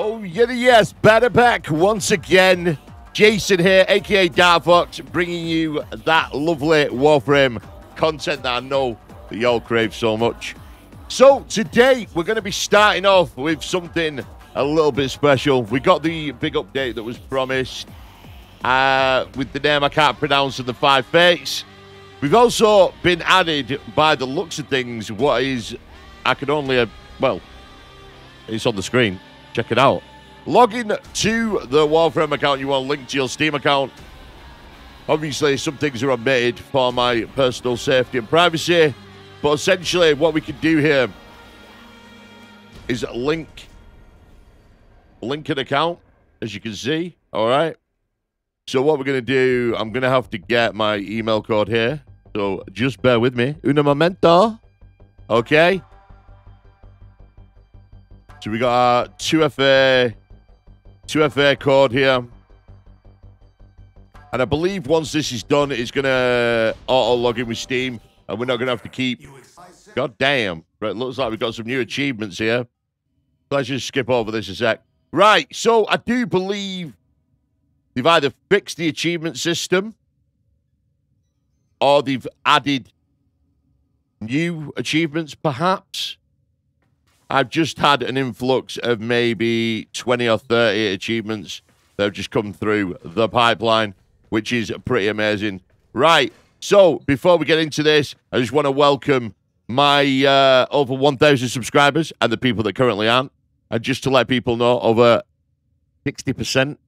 Oh, yeah, yes, better back once again. Jason here, aka Dark Fox, bringing you that lovely Warframe content that I know that y'all crave so much. So, today we're going to be starting off with something a little bit special. We got the big update that was promised uh, with the name I can't pronounce and the five fates. We've also been added by the looks of things what is, I can only, uh, well, it's on the screen. Check it out. Log in to the Warframe account you want, to link to your Steam account. Obviously, some things are omitted for my personal safety and privacy, but essentially, what we can do here is link link an account, as you can see. All right. So what we're gonna do, I'm gonna have to get my email code here. So just bear with me. Un momento. Okay. So we got our 2FA, 2FA code here. And I believe once this is done, it's going to auto log in with Steam. And we're not going to have to keep... God damn. Right, looks like we've got some new achievements here. Let's just skip over this a sec. Right, so I do believe they've either fixed the achievement system or they've added new achievements, perhaps. I've just had an influx of maybe 20 or 30 achievements that have just come through the pipeline, which is pretty amazing. Right. So before we get into this, I just want to welcome my uh, over 1,000 subscribers and the people that currently aren't. And just to let people know, over 60%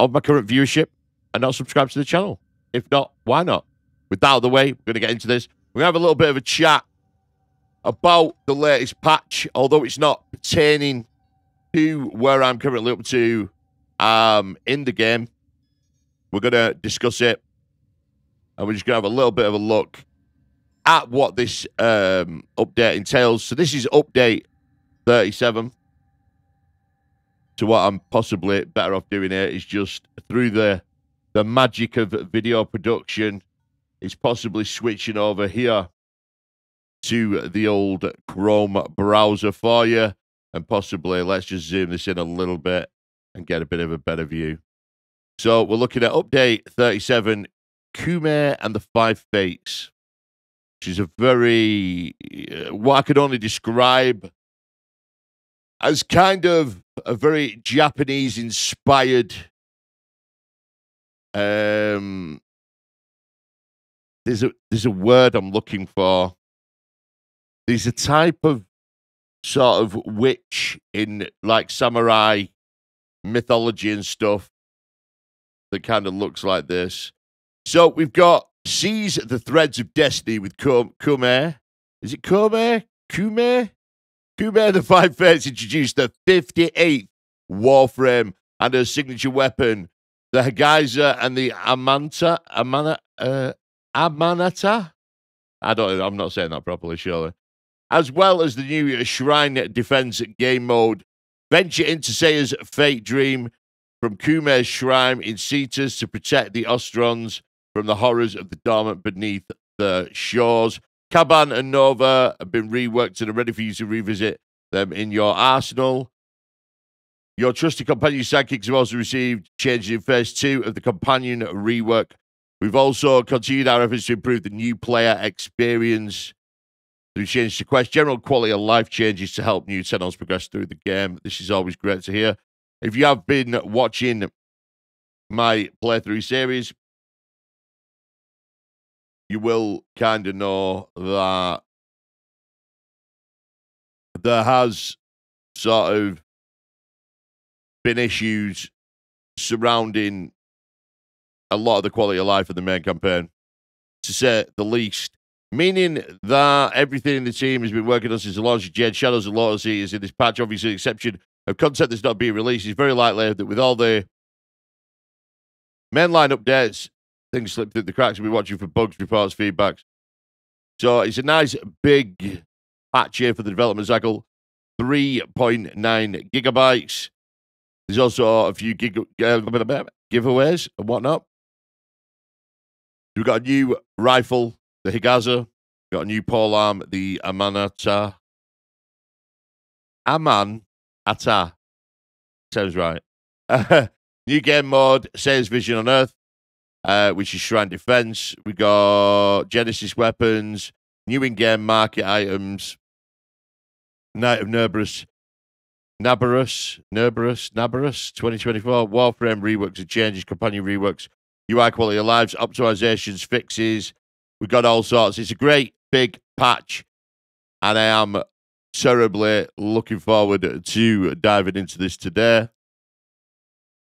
of my current viewership are not subscribed to the channel. If not, why not? With that out of the way, we're going to get into this. We're going to have a little bit of a chat about the latest patch, although it's not pertaining to where I'm currently up to um, in the game. We're going to discuss it, and we're just going to have a little bit of a look at what this um, update entails. So this is update 37. So what I'm possibly better off doing here is just through the the magic of video production, is possibly switching over here to the old Chrome browser for you. And possibly, let's just zoom this in a little bit and get a bit of a better view. So we're looking at update 37, Koumei and the Five Fates, which is a very, uh, what I could only describe as kind of a very Japanese inspired um there's a there's a word I'm looking for there's a type of sort of witch in like samurai mythology and stuff that kind of looks like this. So we've got Seize the Threads of Destiny with Koumei. Is it Koumei? Koumei? Koumei the Five Fates introduced the 58th Warframe and her signature weapon, the Hagaisa and the Amanta, Amana, uh, Amanata? I don't I'm not saying that properly, surely as well as the new uh, Shrine Defense game mode. Venture into Saya's Fate Dream from Koumei's Shrine in Cetus to protect the Ostrons from the horrors of the dormant beneath the shores. Caliban and Nova have been reworked and are ready for you to revisit them in your arsenal. Your trusted companion sidekicks have also received changes in phase two of the companion rework. We've also continued our efforts to improve the new player experience through changes to quest, general quality of life changes to help new Tenons progress through the game. This is always great to hear. If you have been watching my playthrough series, you will kind of know that there has sort of been issues surrounding a lot of the quality of life of the main campaign, to say the least meaning that everything in the team has been working on since the launch of Jade Shadows and is in this patch, obviously, exception of content that's not being released. It's very likely that with all the mainline updates, things slip through the cracks. We'll be watching for bugs, reports, feedbacks. So it's a nice big patch here for the development cycle 3.9 gigabytes. There's also a few gig- giveaways and whatnot. We've got a new rifle the Hagaisa, got a new pole arm, the Amanata. Aman Ata. sounds right. New game mode, Saya's Vision on Earth, uh, which is Shrine Defense. We got Genesis weapons, new in-game market items, Knight of Nerberus, Naberus, Nerberus, Naberus, 2024, Warframe reworks and changes, companion reworks, UI quality of lives, optimizations, fixes. We got all sorts. It's a great big patch, and I am terribly looking forward to diving into this today.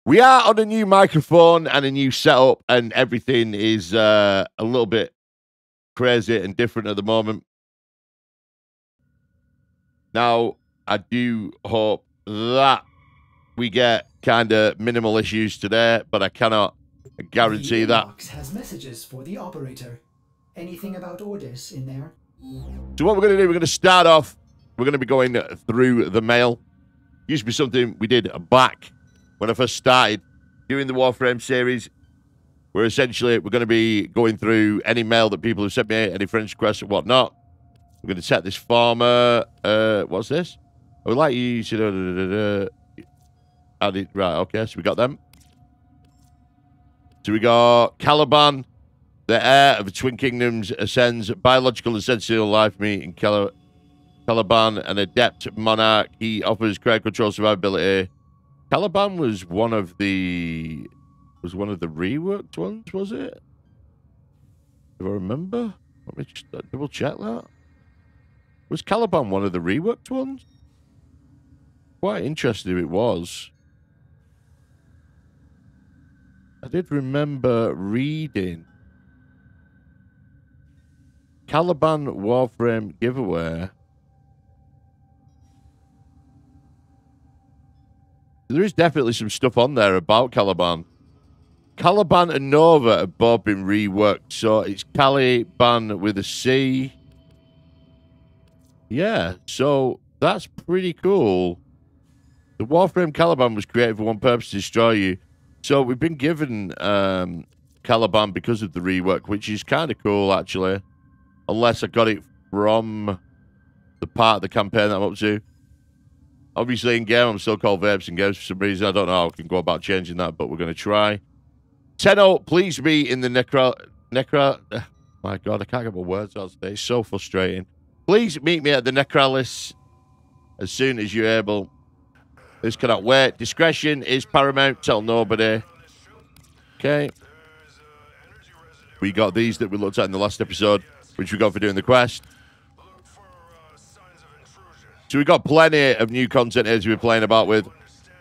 We are on a new microphone and a new setup, and everything is uh, a little bit crazy and different at the moment. Now, I do hope that we get kind of minimal issues today, but I cannot guarantee the that. has messages for the operator. Anything about orders in there? So what we're going to do, we're going to start off. We're going to be going through the mail. Used to be something we did back when I first started doing the Warframe series. Where essentially we're going to be going through any mail that people have sent me, any friends requests and whatnot. We're going to set this farmer. Uh, what's this? I would like you to. Da, da, added right. Okay, so we got them. So we got Caliban, the heir of the Twin Kingdoms, ascends biological and sensual life meet in Cal- Caliban, an adept monarch. He offers crowd control survivability. Caliban was one of the was one of the reworked ones, was it? Do I remember? Let me just uh, double check that. Was Caliban one of the reworked ones? Quite interesting if it was. I did remember reading Caliban Warframe giveaway. There is definitely some stuff on there about Caliban. Caliban and Nova have both been reworked, so it's Caliban with a C. Yeah, so that's pretty cool. The Warframe Caliban was created for one purpose to destroy you. So we've been given um, Caliban because of the rework, which is kind of cool, actually. Unless I got it from the part of the campaign that I'm up to. Obviously, in game, I'm still called Verbs in games for some reason. I don't know how I can go about changing that, but we're going to try. Tenno, please be in the Necro... Necro... My God, I can't get my words out today. It's so frustrating. Please meet me at the Necralisk as soon as you're able. This cannot wait. Discretion is paramount. Tell nobody. Okay. We got these that we looked at in the last episode, which we got for doing the quest. So we got plenty of new content here to be playing about with.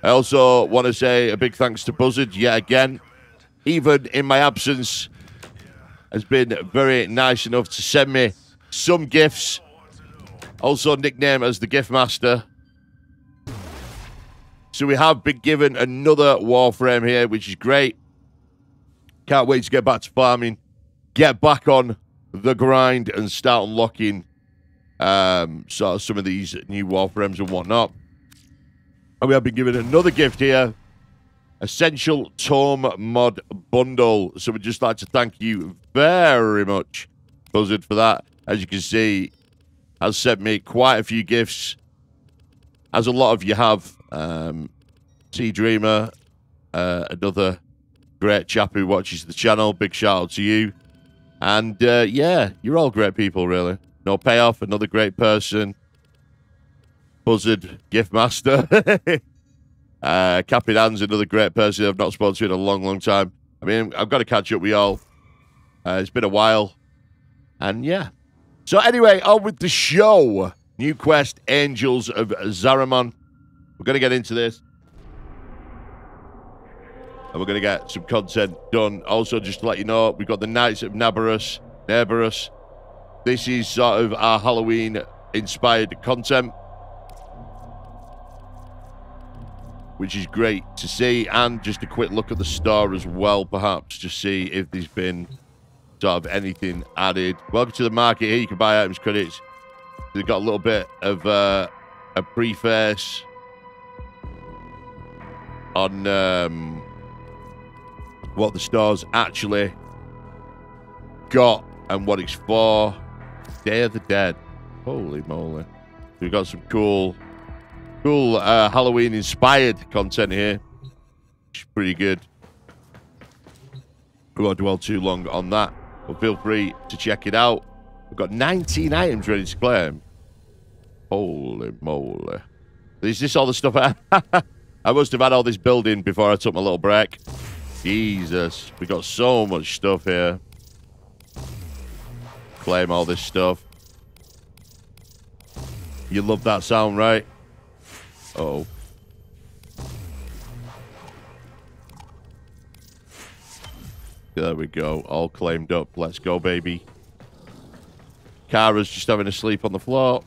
I also want to say a big thanks to Buzzard yet again. Even in my absence, has been very nice enough to send me some gifts. Also nicknamed as the Gift Master. So we have been given another Warframe here, which is great. Can't wait to get back to farming, get back on the grind, and start unlocking um, sort of some of these new Warframes and whatnot. And we have been given another gift here, Essential Tome Mod Bundle. So we'd just like to thank you very much, Buzzard, for that. As you can see, has sent me quite a few gifts, as a lot of you have. Um, Dreamer, uh, another great chap who watches the channel. Big shout out to you. And uh, yeah, you're all great people, really. No payoff, another great person. Buzzard, gift master. uh, Captain Hans, another great person I've not spoken to in a long, long time. I mean, I've got to catch up with y'all. Uh, it's been a while. And yeah. So anyway, on with the show. New quest, Angels of Zariman. We're going to get into this. And we're going to get some content done. Also, just to let you know, we've got the Nights of Naberus. Naberus. This is sort of our Halloween-inspired content. Which is great to see. And just a quick look at the star as well, perhaps, to see if there's been sort of anything added. Welcome to the market here. You can buy items credits. They've got a little bit of uh, a preface on um, what the store's actually got and what it's for. Day of the Dead. Holy moly. We've got some cool cool uh, Halloween inspired content here. Is pretty good. We won't dwell too long on that, but feel free to check it out. We've got 19 items ready to claim. Holy moly. Is this all the stuff I... I must have had all this building before I took my little break. Jesus. We got so much stuff here. Claim all this stuff. You love that sound, right? Uh oh. There we go. All claimed up. Let's go, baby. Kara's just having a sleep on the floor.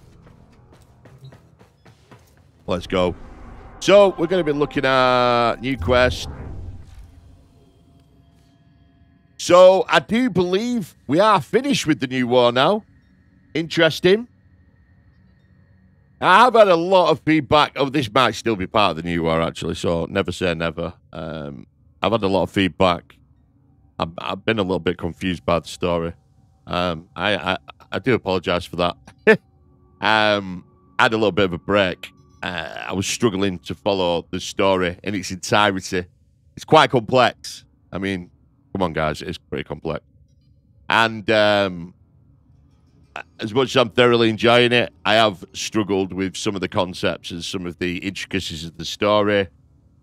Let's go. So, we're going to be looking at new quest. So, I do believe we are finished with the new war now. Interesting. I have had a lot of feedback. Oh, this might still be part of the new war, actually, so never say never. Um, I've had a lot of feedback. I've, I've been a little bit confused by the story. Um, I, I, I do apologise for that. um, I had a little bit of a break. Uh, I was struggling to follow the story in its entirety. It's quite complex. I mean, come on, guys, it's pretty complex. And um, as much as I'm thoroughly enjoying it, I have struggled with some of the concepts and some of the intricacies of the story.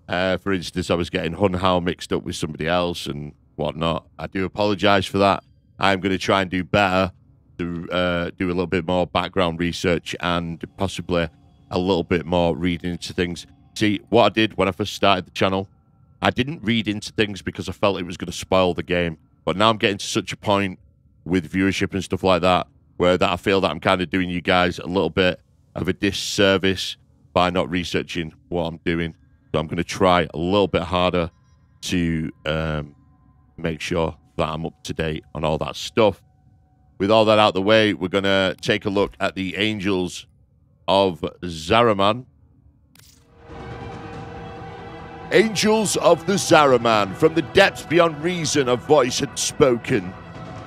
Uh, for instance, I was getting Hunhow mixed up with somebody else and whatnot. I do apologize for that. I'm going to try and do better to uh, do a little bit more background research and possibly a little bit more reading into things. See, what I did when I first started the channel, I didn't read into things because I felt it was going to spoil the game. But now I'm getting to such a point with viewership and stuff like that where that I feel that I'm kind of doing you guys a little bit of a disservice by not researching what I'm doing. So I'm going to try a little bit harder to um, make sure that I'm up to date on all that stuff. With all that out the way, we're going to take a look at the Angels of Zariman. Angels of the Zariman, from the depths beyond reason, a voice had spoken,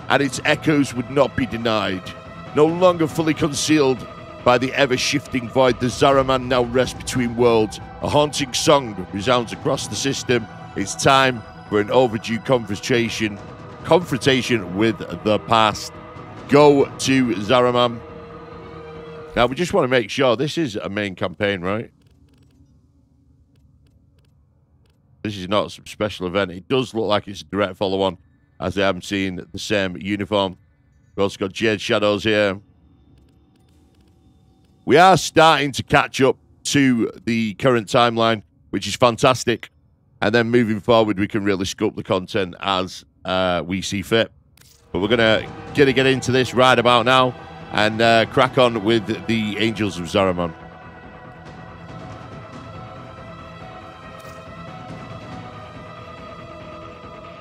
and its echoes would not be denied. No longer fully concealed by the ever shifting void, the Zariman now rests between worlds. A haunting song resounds across the system. It's time for an overdue confrontation, confrontation with the past. Go to Zariman. Now, we just want to make sure this is a main campaign, right? This is not some special event. It does look like it's a direct follow on, as they haven't seen the same uniform. We've also got Jade Shadows here. We are starting to catch up to the current timeline, which is fantastic. And then moving forward, we can really sculpt the content as uh, we see fit. But we're going to get to get into this right about now and uh, crack on with the Angels of Zariman.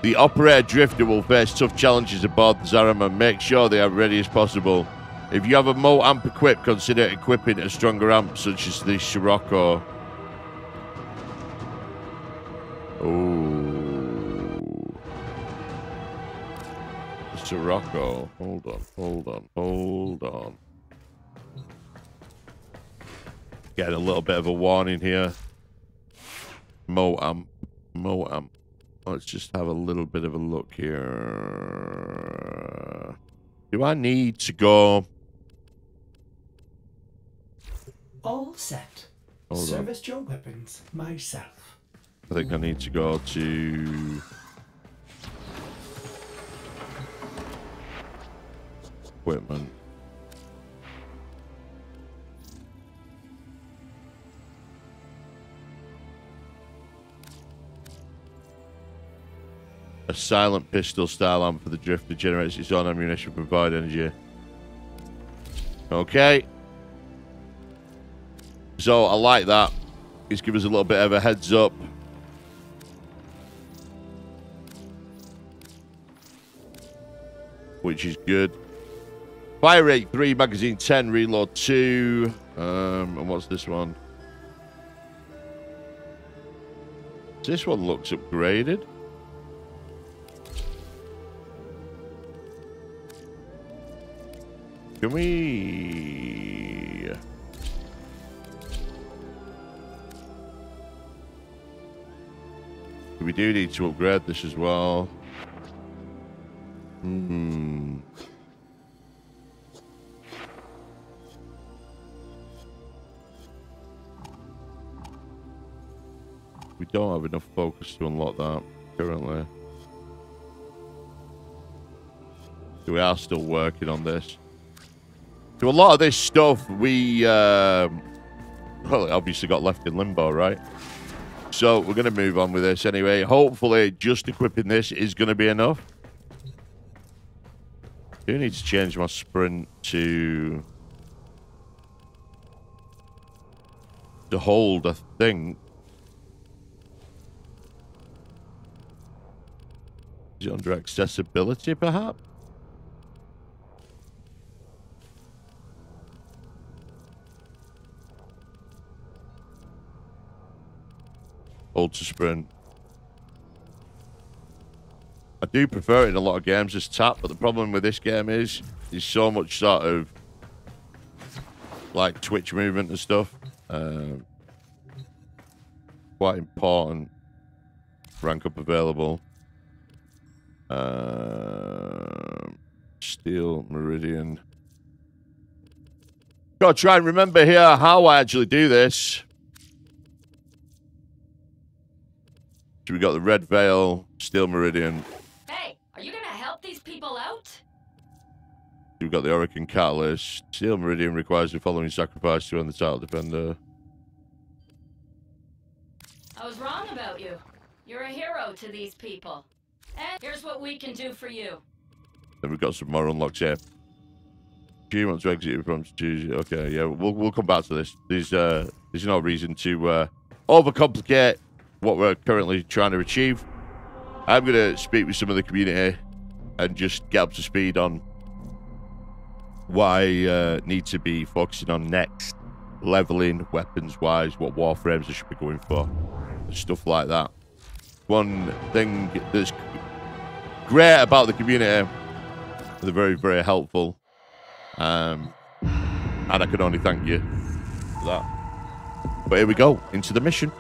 The operator drifter will face tough challenges aboard the Zariman. Make sure they are ready as possible. If you have a Mote amp equipped, consider equipping a stronger amp such as the Sirocco. Oh. Sirocco. Hold on, hold on, hold on. Getting a little bit of a warning here. Mote amp. Mote amp. Let's just have a little bit of a look here. Do I need to go? All set. Hold on. Service your weapons myself. I think I need to go to equipment. A silent pistol style arm for the drifter generates its own ammunition provide energy. Okay. So I like that. Just give us a little bit of a heads up. Which is good. Fire rate 3, magazine 10, reload 2. Um, and what's this one? This one looks upgraded. Can we... We do need to upgrade this as well. Hmm. We don't have enough focus to unlock that currently. We are still working on this. So a lot of this stuff we, um, well, obviously got left in limbo, right? So we're going to move on with this anyway. Hopefully, just equipping this is going to be enough. do need to change my sprint to to hold, I think. Is it under accessibility, perhaps? To sprint. I do prefer it in a lot of games as tap, but the problem with this game is there's so much sort of like twitch movement and stuff. Um, quite important. Rank up available. Um, Steel Meridian. Gotta try and remember here how I actually do this. So we got the Red Veil, Steel Meridian. Hey, are you gonna help these people out? We've got the Orokin Catalyst. Steel Meridian requires the following sacrifice to earn the title Defender. I was wrong about you. You're a hero to these people. And here's what we can do for you. Then we've got some more unlocks here. She wants to exit from Tuesday. Okay, yeah, we'll we'll come back to this. There's uh there's no reason to uh overcomplicate what we're currently trying to achieve. I'm gonna speak with some of the community and just get up to speed on why uh, need to be focusing on next, leveling weapons wise, what warframes I should be going for, stuff like that. One thing that's great about the community, they're very, very helpful. Um, and I can only thank you for that. But here we go, into the mission.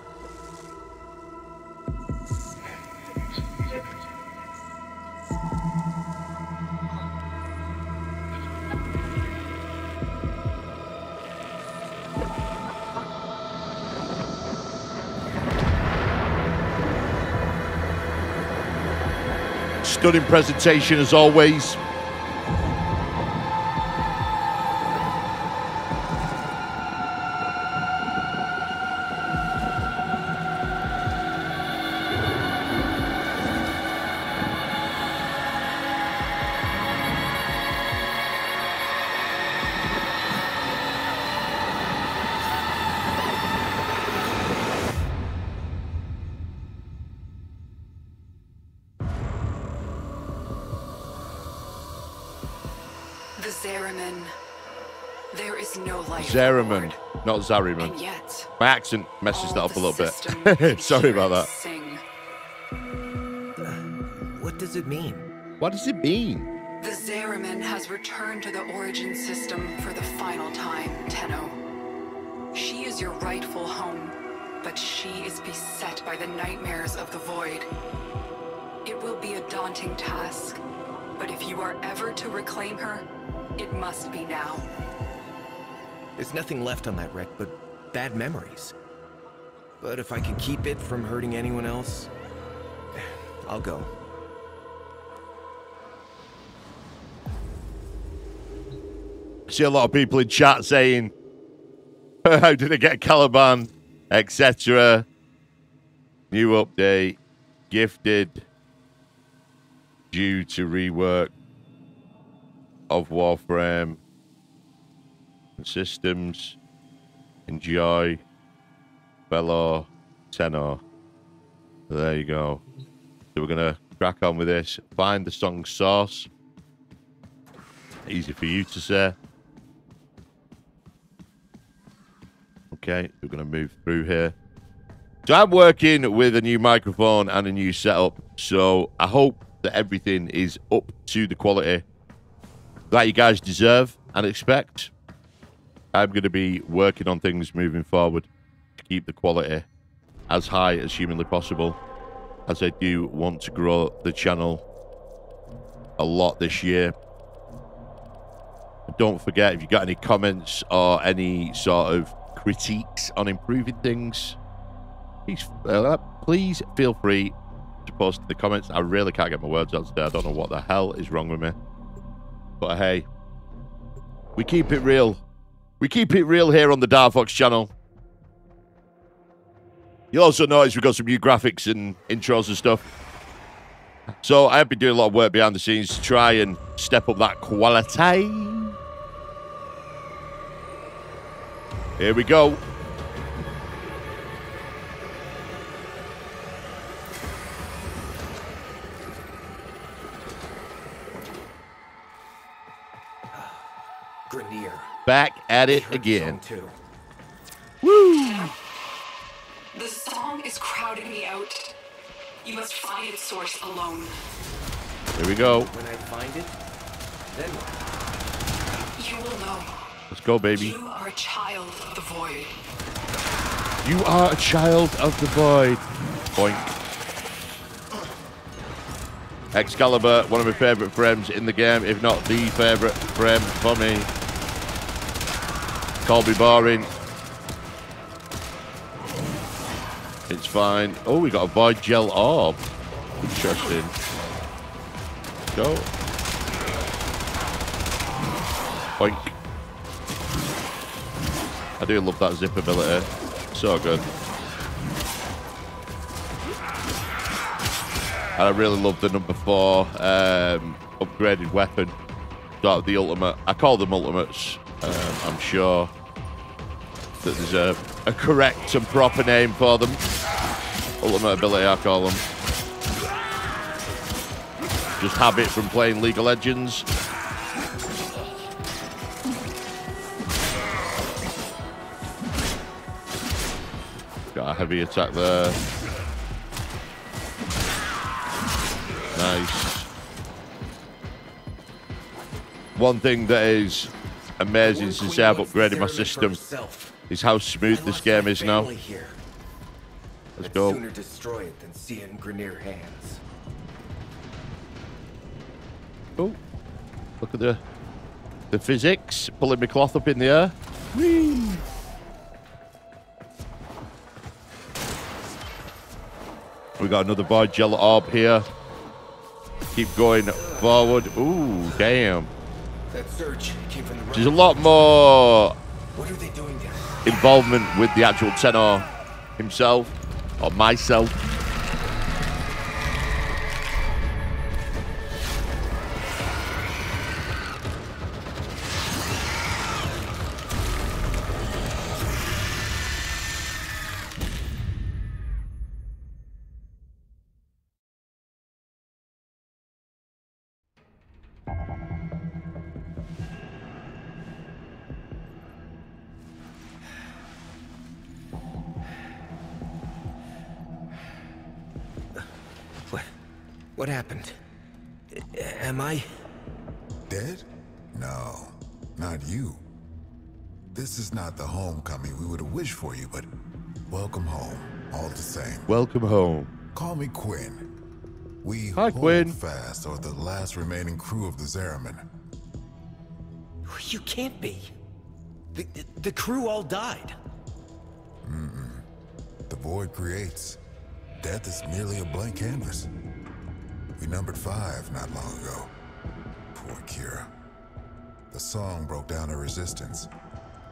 Stunning presentation as always. Zariman. There is no life. Zariman, not Zaryman. And yet, My accent messes that up a little bit. Sorry about that. Sing. What does it mean? What does it mean? The Zariman has returned to the origin system for the final time, Tenno. She is your rightful home, but she is beset by the nightmares of the void. It will be a daunting task, but if you are ever to reclaim her, it must be now. There's nothing left on that wreck but bad memories. But if I can keep it from hurting anyone else, I'll go. see a lot of people in chat saying, "How did I get Caliban?" etc. New update, gifted due to rework of Warframe systems. Enjoy, fellow Tenno. There you go. So we're gonna crack on with this. Find the song source. Easy for you to say. Okay, we're going to move through here. So I'm working with a new microphone and a new setup. So I hope that everything is up to the quality that you guys deserve and expect. I'm going to be working on things moving forward to keep the quality as high as humanly possible. as I do want to grow the channel a lot this year. Don't forget, if you got any comments or any sort of critiques on improving things, please, uh, please feel free to post in the comments. I really can't get my words out today. I don't know what the hell is wrong with me. But hey, we keep it real. We keep it real here on the Dark Fox channel. You'll also notice we've got some new graphics and intros and stuff. So I've been doing a lot of work behind the scenes to try and step up that quality. Here we go. Back at it again. song too. The song is crowding me out. You must find its source alone. Here we go. When I find it, then? You will know. Let's go, baby. You are a child of the void. You are a child of the void. Boink. Excalibur, one of my favourite frames in the game, if not the favourite frame for me. Can't be boring. It's fine. Oh, we got a void gel orb. Interesting. Go. Boink. I do love that zip ability. So good. And I really love the number four um, upgraded weapon. Of the ultimate. I call them ultimates. Um, I'm sure that there's a, a correct and proper name for them. Ultimate ability, I call them. Just habit from playing League of Legends. Got a heavy attack there. Nice. One thing that is amazing since I've upgraded my system is how smooth this game is now. Let's go. sooner destroy it than see in Grineer hands. Oh, look at the the physics. Pulling my cloth up in the air. Whee! We got another void gel orb here. Keep going forward. Ooh, damn. That surge came from the There's a lot more What are they doing involvement with the actual Tenno himself or myself. Hi, hold Quinn. fast or the last remaining crew of the Zariman. You can't be. The, the, the crew all died. The void creates. Death is merely a blank canvas. We numbered five not long ago. Poor Kira. The song broke down her resistance.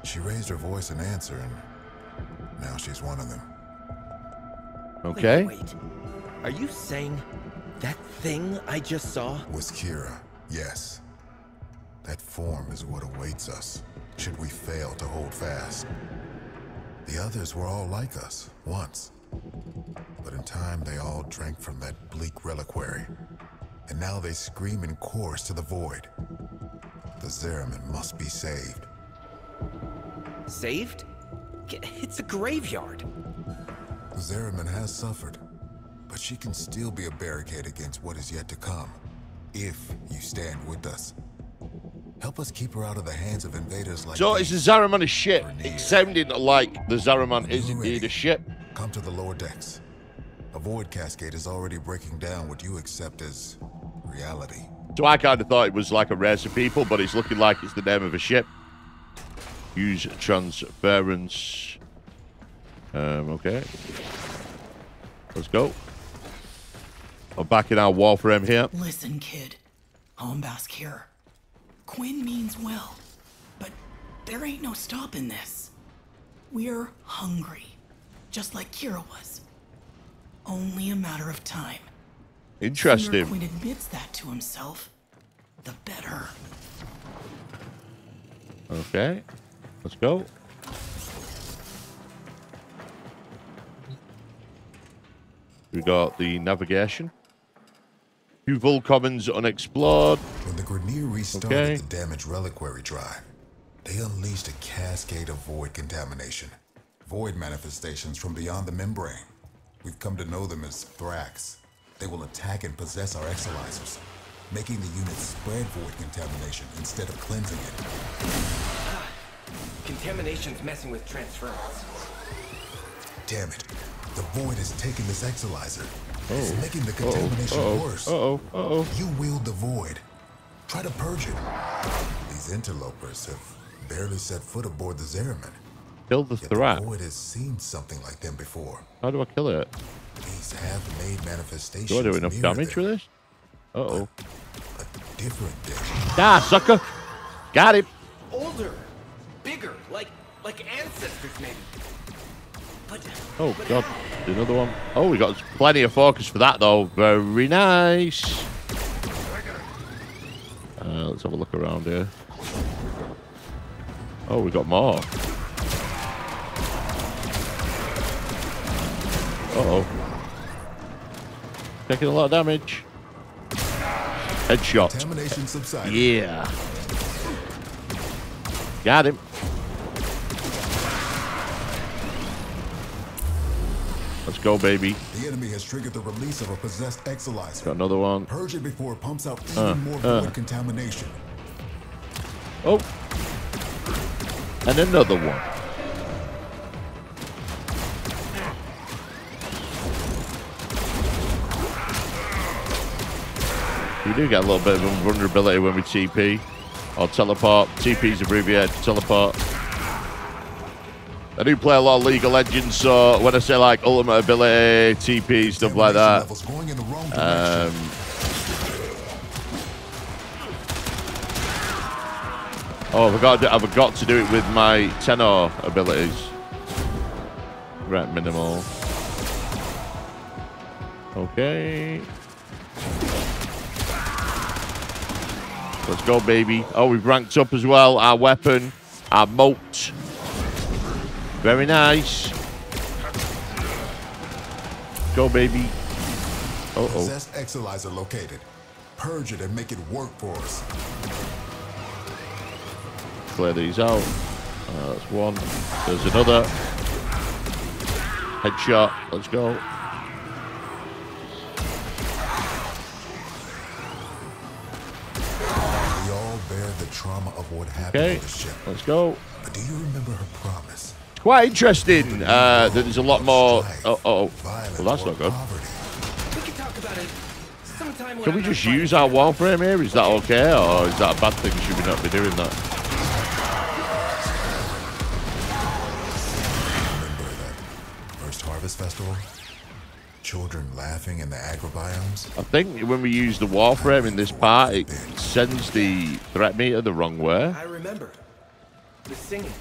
She raised her voice in answer, and now she's one of them. Okay. Wait, wait. Are you saying that thing I just saw? Was Kira, yes. That form is what awaits us, should we fail to hold fast. The others were all like us, once. But in time, they all drank from that bleak reliquary. And now they scream in chorus to the void. The Zariman must be saved. Saved? It's a graveyard. The Zariman has suffered, but she can still be a barricade against what is yet to come, if you stand with us. Help us keep her out of the hands of invaders like So is the Zariman a ship? It's sounding like the Zariman is indeed a ship. Come to the lower decks. A void cascade is already breaking down what you accept as reality. So I kind of thought it was like a race of people, but it's looking like it's the name of a ship. Use transference. Um, okay. Let's go. I'm back in our wall Warframe here. Listen, kid. Hombask here. Quinn means well, but there ain't no stopping this. We're hungry, just like Kira was. Only a matter of time. Interesting. Quinn admits that to himself, the better. Okay. Let's go. We got the navigation. Few Commons unexplored. When the Grineer restarted Okay. the damaged reliquary drive, they unleashed a cascade of void contamination. Void manifestations from beyond the membrane. We've come to know them as Thrax. They will attack and possess our exolizers, making the unit spread void contamination instead of cleansing it. Contamination's messing with transference. Damn it. The void has taken this exolizer. It's Oh. making the Uh-oh. contamination Uh-oh. worse. Uh-oh. Uh-oh. You wield the void. Try to purge it. These interlopers have barely set foot aboard the Zariman. Kill the Yet the Thrak. void has seen something like them before. How do I kill it? These have-made manifestations. Do I do enough damage them. with this? Uh-oh. A different thing. Ah, sucker! Got him! Older, bigger, like like ancestors maybe. Oh, God. Another one. Oh, we got plenty of focus for that, though. Very nice. Uh, let's have a look around here. Oh, we got more. Uh-oh. Taking a lot of damage. Headshot. Yeah. Got him. Let's go, baby. The enemy has triggered the release of a possessed exolizer. Got another one. Purge it before it pumps out even Uh, more uh. contamination. Oh. And another one. We do get a little bit of vulnerability when we TP or teleport. TP is abbreviated to teleport. I do play a lot of League of Legends, so when I say like ultimate ability, TP, stuff like that, Levels going in the wrong direction. um, oh, I've got, to, I've got to do it with my Tenno abilities. Right, minimal. Okay. Let's go, baby. Oh, we've ranked up as well. Our weapon, our moat. Very nice. Go, baby. Uh oh. Possessed exolizer located. Purge it and make it work for us. Clear these out. Uh, that's one. There's another. Headshot. Let's go. We all bear the trauma of what happened Okay. on the ship. Let's go. But do you remember her promise? It's quite interesting uh, that there's a lot more. Oh, oh. Well, that's not good. can talk about it sometime when Can we just use fighting. our Warframe here? Is that okay? Or is that a bad thing? Should we not be doing that? First harvest festival? Children laughing in the agrobiomes? I think when we use the Warframe in this part, it sends the threat meter the wrong way. I remember. The singing.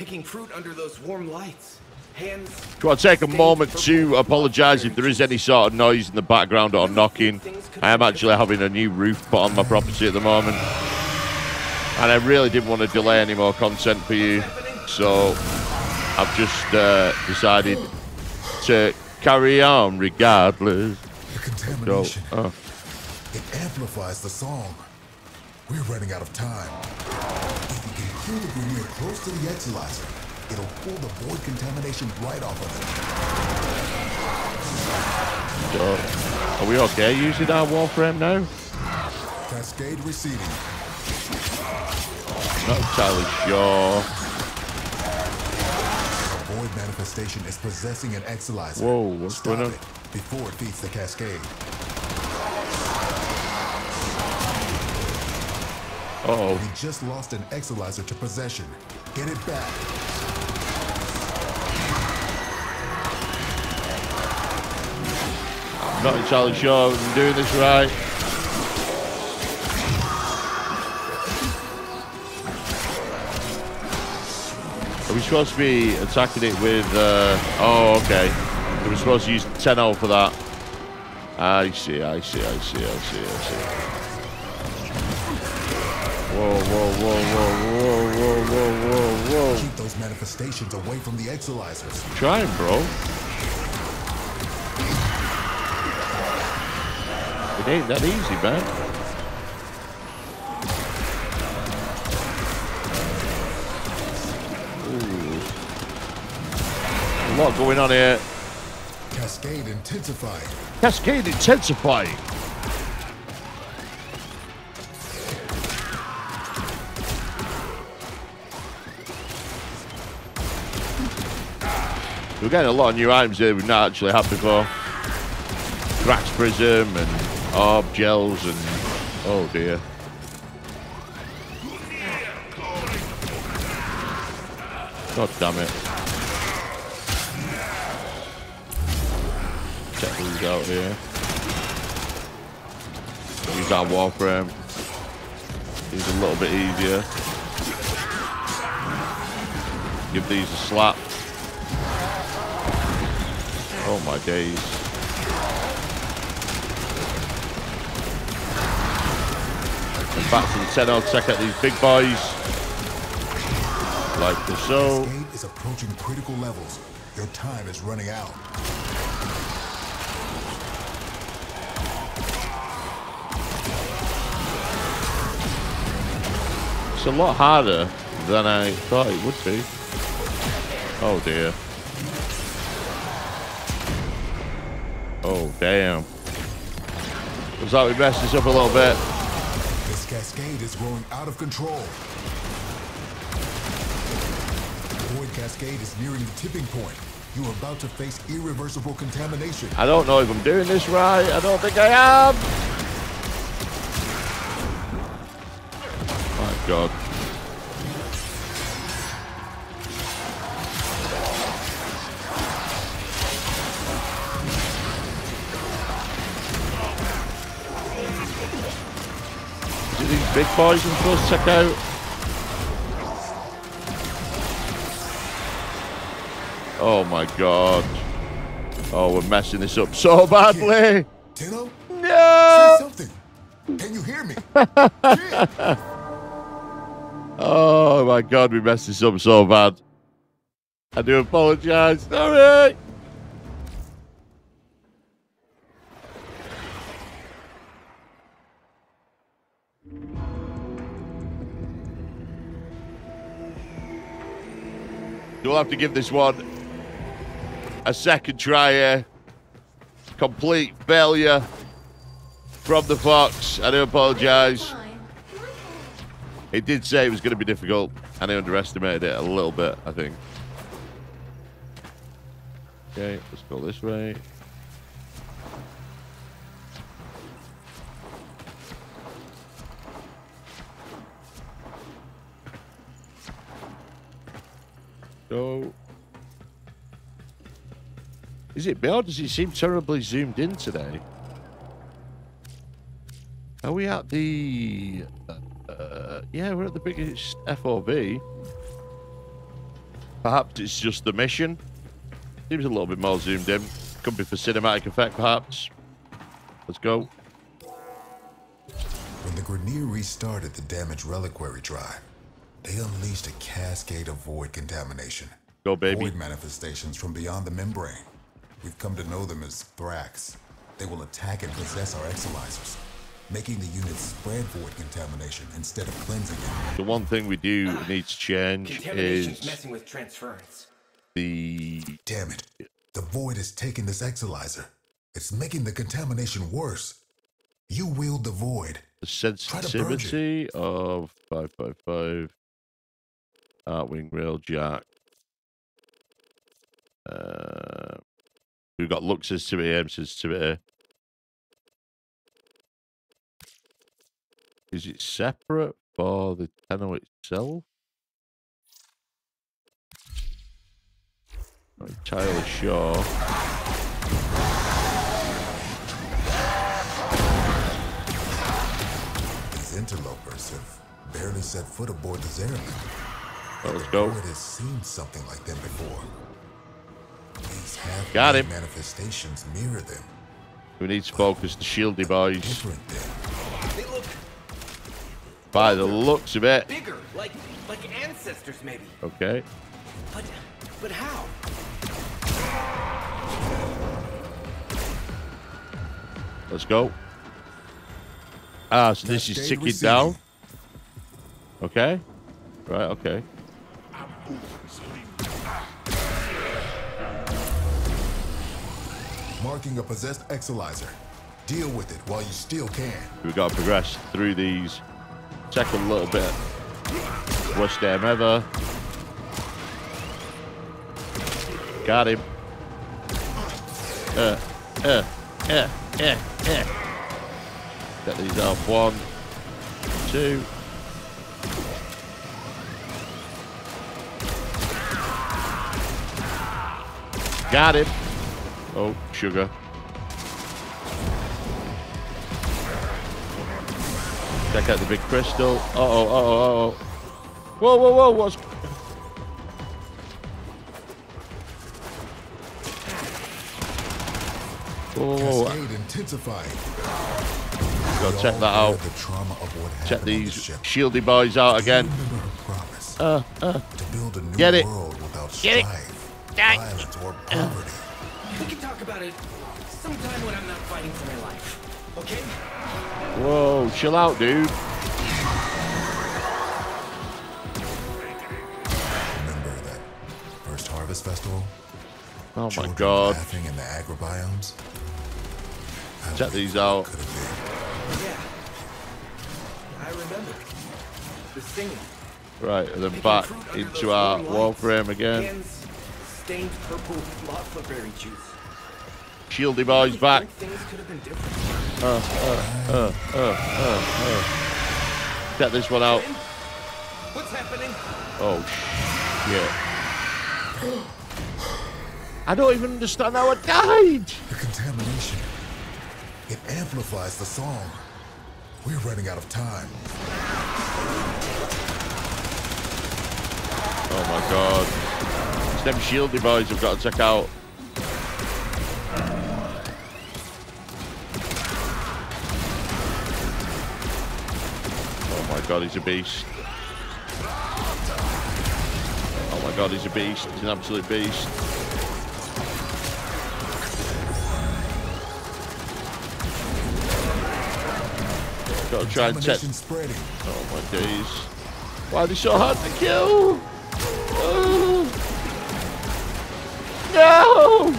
Picking fruit under those warm lights. Hands. Do I take a moment to apologise if there is any sort of noise in the background or knocking? I am actually having a new roof put on my property at the moment. And I really didn't want to delay any more content for you. So I've just uh, decided to carry on regardless. The Go. contamination. Oh, It amplifies the song. We're running out of time. Kill the close to the exolizer, it'll pull the void contamination right off of it. are we okay using our Warframe now? Cascade receding. Not entirely sure. The Void manifestation is possessing an exolizer. Whoa, what's Stop going on? it before it feeds the cascade. Uh-oh. We just lost an exolizer to possession. Get it back. I'm not entirely sure I'm doing this right. Are we supposed to be attacking it with... Uh, oh, okay. We're supposed to use Tenno for that. I see, I see, I see, I see, I see. Whoa, whoa, whoa, whoa, whoa, whoa, whoa, whoa, Keep those manifestations away from the exolizers. I'm bro. It ain't that easy, man. A lot going on here. Cascade intensified. Cascade intensifying. Getting a lot of new items here we've not actually had before. Thrax Plasm and Orb Gels and... Oh dear. God damn it. Check these out here. Use our Warframe. These a little bit easier. Give these a slap. My days. And back to the Tenno I'll check out these big boys. Like the show. Is approaching critical levels. Your time is running out. It's a lot harder than I thought it would be. Oh dear. Oh damn. Looks like we messed this up a little bit. This cascade is growing out of control. Void cascade is nearing the tipping point. You are about to face irreversible contamination. I don't know if I'm doing this right. I don't think I am. My god. Big boys I'm supposed check out? Oh my god. Oh, we're messing this up so badly. Tenno, No! say something. Can you hear me? Oh my god, we messed this up so bad. I do apologize. Sorry. You'll have to give this one a second try here. Complete failure from the Fox. I do apologize. It did say it was going to be difficult, and I underestimated it a little bit, I think. Okay, let's go this way. Go. Is it me or does it seem terribly zoomed in today? Are we at the... Uh, yeah, we're at the biggest FOB. Perhaps it's just the mission. Seems a little bit more zoomed in. Could be for cinematic effect, perhaps. Let's go. When the Grineer restarted the damaged reliquary drive, they unleashed a cascade of void contamination. Go, baby. Void manifestations from beyond the membrane. We've come to know them as Thrax. They will attack and possess our exolizers, making the units spread void contamination instead of cleansing it. The one thing we do need to change Contamination's is messing with transference. the... Damn it. The void has taken this exolizer. It's making the contamination worse. You wield the void. the to purge it. sensitivity of 555 Archwing Railjack. Uh, we've got Lux sensitivity, aim sensitivity. Is it separate for the Tenno itself? Not entirely sure. These interlopers have barely set foot aboard the Zariman. Well, let's go. It has seen something like them before. These half Got him. manifestations mirror them. We need to focus the shieldy boys. They look By the looks of it. bigger, like like ancestors maybe. Okay. But but how? Let's go. Ah, so this is Cascade ticking down. Okay. Right, okay. Marking a possessed exolizer. Deal with it while you still can. We've got to progress through these. Check a little bit. Worst damn ever. Got him. Uh, uh, uh, uh, uh. Get these off. One, two. Got it. Oh, sugar. Check out the big crystal. Uh oh, uh oh, uh oh. Whoa, whoa, whoa, what's. Whoa. Cascade intensifying. Go check that out. The trauma of what Check on the these shieldy boys out again. Remember her promise Uh, uh. to build a new Get it. world without Get strife, Get it. Violence, or poverty. We can talk about it sometime when I'm not fighting for my life. Okay? Whoa, chill out, dude. Remember that first harvest festival? Oh my Children god. laughing in the agrobiomes? How Check these out. Could have been. Yeah. I remember. The singing. Right, and then back into our warm wall lights. frame again. Hands stained purple with lava berry juice. Shieldy boys back. think Things could have been different. Uh, uh, uh, Check this one out. What's happening? Oh, shit. I don't even understand how I died. The contamination. It amplifies the song. We're running out of time. Oh my god. It's them shieldy boys I've got to check out. Oh my god, he's a beast. Oh my god, he's a beast. He's an absolute beast. Got to try and check. Oh my days. Why are they so hard to kill? Oh. No!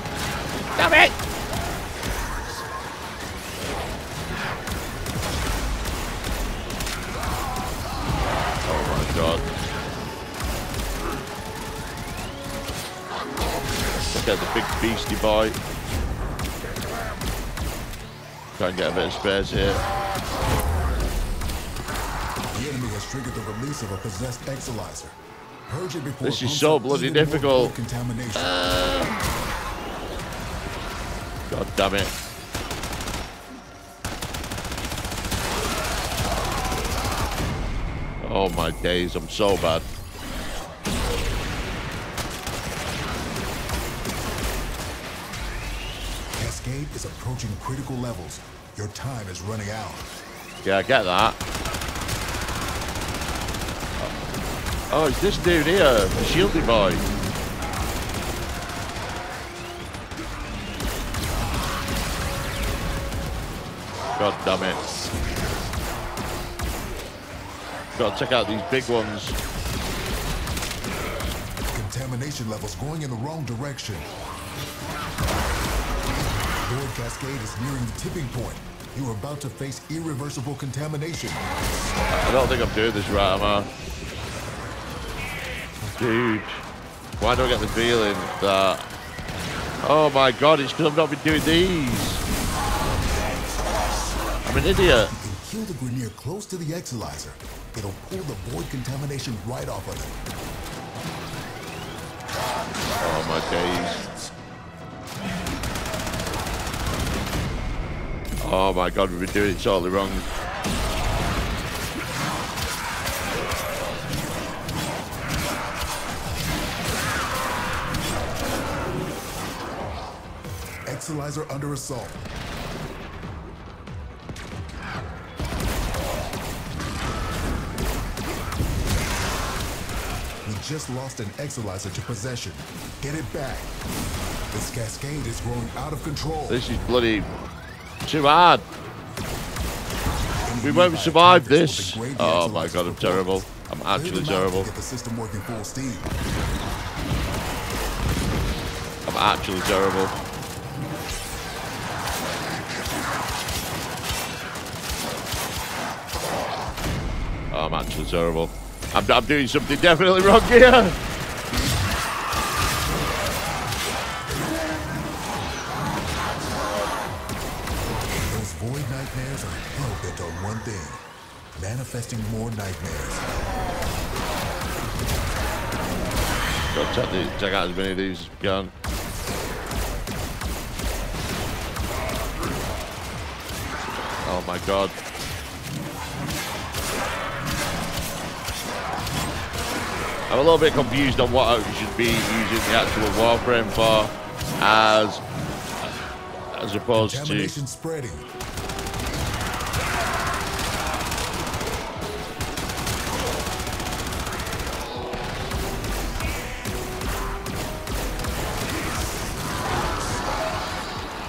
Damn it! Oh my god. Look at the big beastie boy. Try and get a bit of space here. The enemy has triggered the release of a possessed exolizer. Purge it before This is so bloody difficult. Contamination. Ah. God damn it. Oh my days, I'm so bad. Cascade is approaching critical levels. Your time is running out. Yeah, I get that. Oh, it's this dude here, the shieldy boy. God damn it. Gotta check out these big ones. Contamination levels going in the wrong direction. Lord Cascade is nearing the tipping point. You are about to face irreversible contamination. I don't think I'm doing this right, am I? Dude, why do I get the feeling that Oh my god, it's because I've not been doing these. I'm an idiot. You can kill the Grineer close to the Exolizer. It'll pull the void contamination right off of them. Oh my days. Oh my god, we've been doing it totally wrong. Under assault. We just lost an Exolizer to possession. Get it back. This cascade is growing out of control. This is bloody too hard. We won't survive this. Oh my god, I'm terrible. I'm actually them out to terrible. Get the system working full steam. I'm actually terrible. I'm actually terrible. I'm, I'm doing something definitely wrong here. Those void nightmares are hell bent on one thing. Manifesting more nightmares. To check, check out as many of these as we can. Oh my god. I'm a little bit confused on what I should be using the actual Warframe for as as opposed to spreading.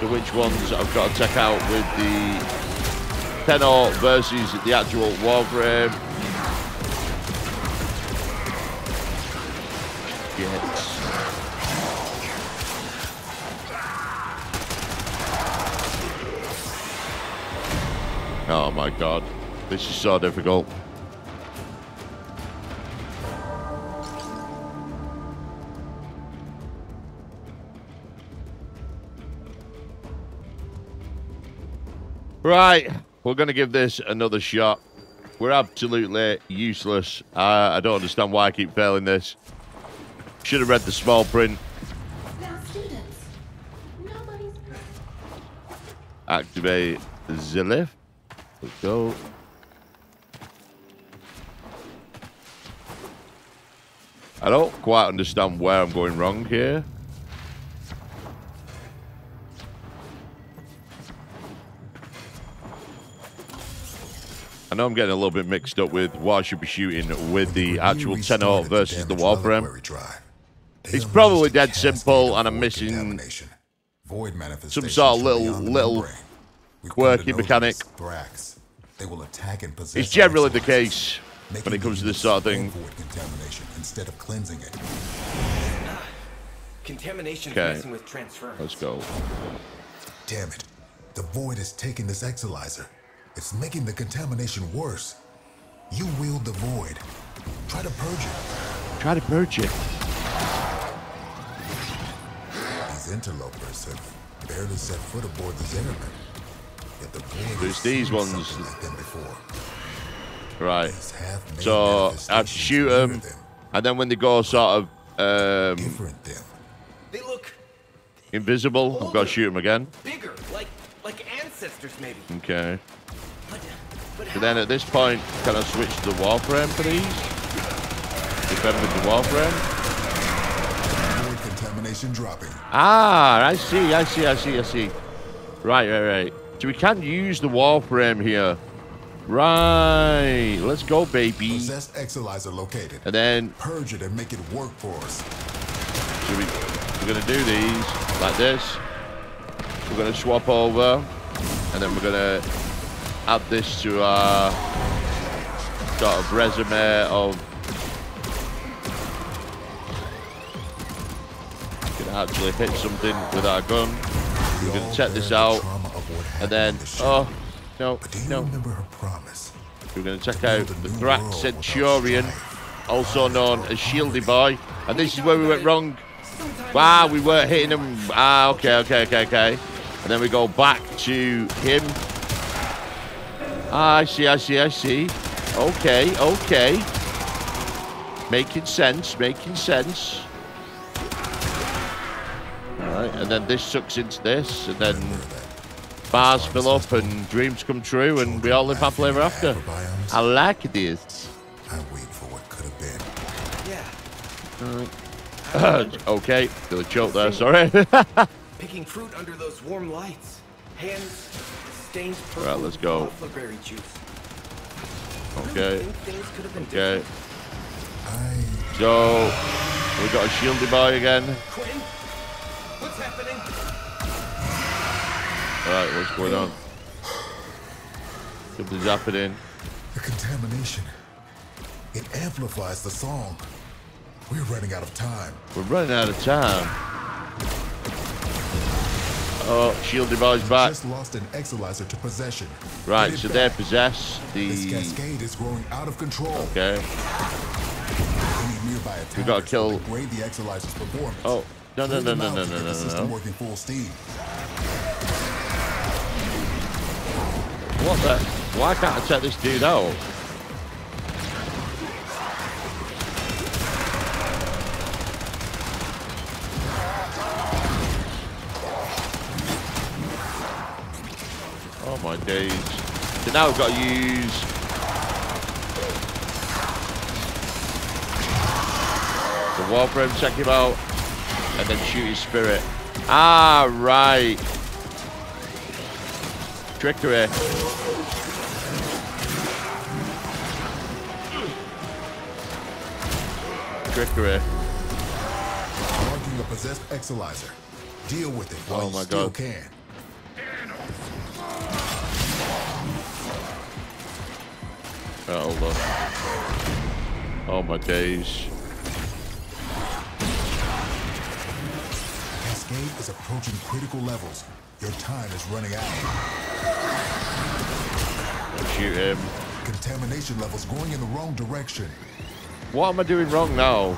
which ones I've got to check out with the Tenno versus the actual Warframe. My god. This is so difficult. Right, we're going to give this another shot. We're absolutely useless. Uh, I don't understand why I keep failing this. Should have read the small print. Now, students, nobody's Activate the lift. Let's go. I don't quite understand where I'm going wrong here. I know I'm getting a little bit mixed up with why I should be shooting with the actual Tenno versus the Warframe. It's probably dead simple, and I'm void missing manifestations sort of little- little. Quirky mechanic. Thrax. They will attack and possess It's generally the case when it comes to this sort of thing. contamination instead of cleansing it. Contamination's Okay. messing with transference. Let's go. Damn it. The void is taking this exolizer. It's making the contamination worse. You wield the void. Try to purge it. Try to purge it. These interlopers have barely set foot aboard the Zariman. Yet the void There's these ones. like. Right. So I have to shoot them, and then when they go sort of um, They look invisible, I've got to shoot them again. bigger, like like ancestors maybe. Okay. But, but So then at this point, can I switch to the Warframe for these? Defend with the Warframe? Void contamination dropping. Ah, I see, I see, I see, I see. Right, right, right. So we can use the Warframe here. Right. Let's go, baby. Possessed exolizer located. And then Purge it and make it work for us. So we, we're going to do these like this. We're going to swap over. And then we're going to add this to our sort of resume of... We can actually hit something with our gun. We We're gonna check this out. And then... on the ship. Oh, no, But do you no. remember her promise? We're going to check out the Thrax Centurion, also known as Shieldy Boy. And this is where we went wrong. Wow, we weren't hitting him. Ah, okay, okay, okay, okay. And then we go back to him. Ah, I see, I see, I see. Okay, okay. Making sense, making sense. Alright, and then this sucks into this, and then bars fill up and dreams come true, and we all live happily ever after. I like this. I wait for what could have been. Yeah, okay, got a joke there, sorry. picking fruit under those warm lights. Hands stained purple. Right, let's go. Okay, Think things could okay. different. So, we got a shieldy boy again. Quinn, what's happening? Alright, what's going on? Drop it in. the contamination. It amplifies the song. We're running out of time. We're running out of time. Oh, shield boy's back. Just lost an exolizer to possession. Right, so they possess This cascade is growing out of control. Okay. We gotta kill- degrade the exolizer's performance. Oh, no, no, no, no, no, no, no, the no, system no. working full steam. What the? Why can't I take this dude out? Oh my days. So now we've got to use... The Warframe, check him out. And then shoot his spirit. Ah, right. Trickery. Trickery. Marking a possessed exolizer. Deal with it while Oh you my still God. can. Oh, hold on. Oh my days. Cascade is approaching critical levels. Your time is running out. Shoot him. Contamination levels going in the wrong direction. What am I doing wrong now?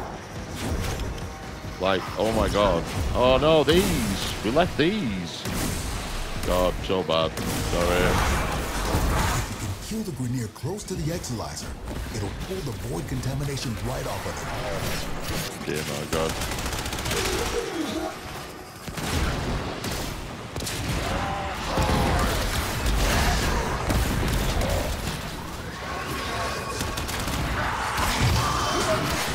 Like, oh my god. Oh no, these. We left these. God, so bad. Sorry. If you can kill the Grineer close to the exolizer, it'll pull the void contamination right off of it. Dear my god.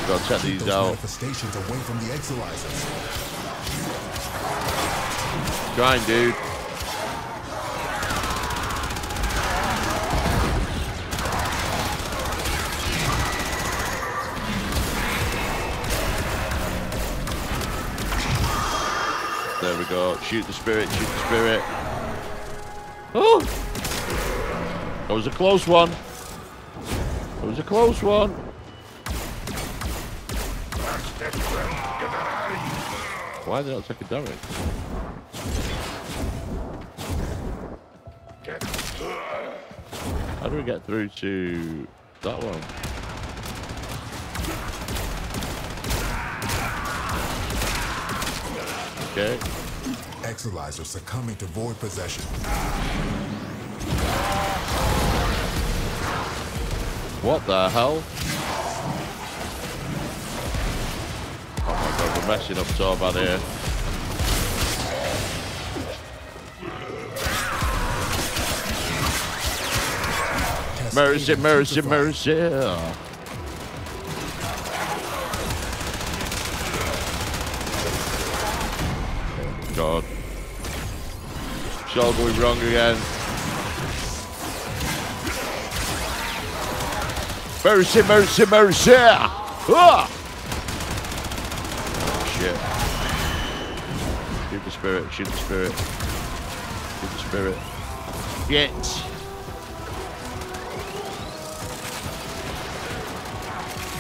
Gotta check these out. manifestations away from the exolizers. Grind, dude. There we go. Shoot the spirit, shoot the spirit. Oh! That was a close one. That was a close one. Why did I take a damage? How do we get through to that one? Okay. Exolizer succumbing to void possession. What the hell? Messing up so bad here. Mercy, mercy, mercy. God. It's all going wrong again. Mercy, mercy, mercy! Ah! Shit. Shoot the spirit, shoot the spirit. Shoot the spirit. Get.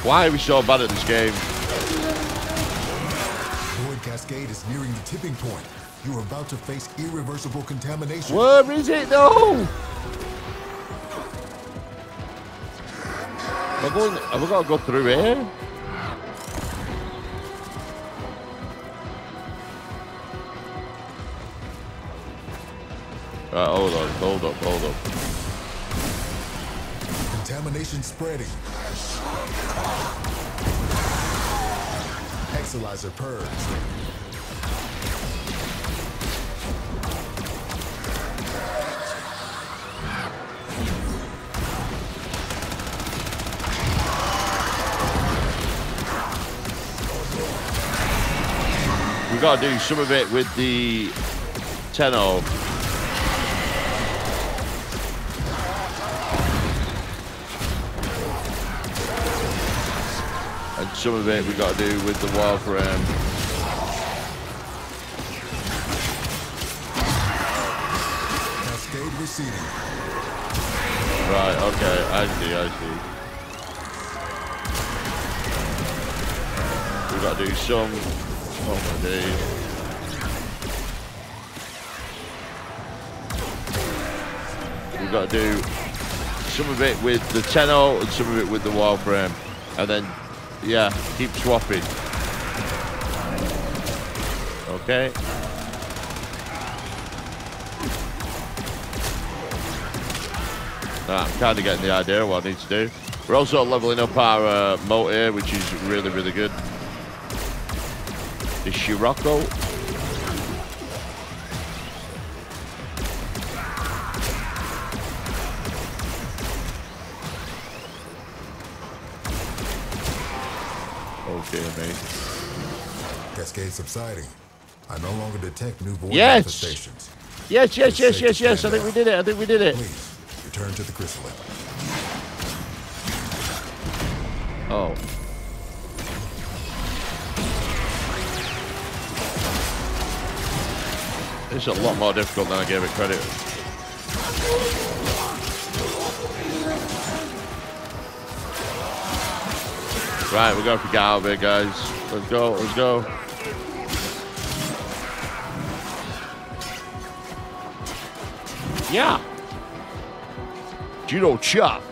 Why are we so bad at this game? Void Cascade is nearing the tipping point. You are about to face irreversible contamination. Where is it though? Am I going, have we got to go through here? Hold up, hold up. Contamination spreading. Exolizer purged. We gotta do some of it with the Tenno. Some of it we gotta do with the. Cascade receding. Right, okay, I see, I see. We gotta do some. Oh my days. We gotta do some of it with the Tenno and some of it with the Warframe. And then, yeah, keep swapping. Okay. Right, I'm kind of getting the idea of what I need to do. We're also leveling up our uh, Mote here, which is really, really good. The Sirocco. Subsiding. I no longer detect new void Yes! manifestations. Yes, yes, yes, yes, yes. I think we did it. I think we did it. Please, return to the chrysalis. Oh. It's a lot more difficult than I gave it credit. Right, we're going to get out of here, guys. Let's go, let's go. Yeah. Judo chop.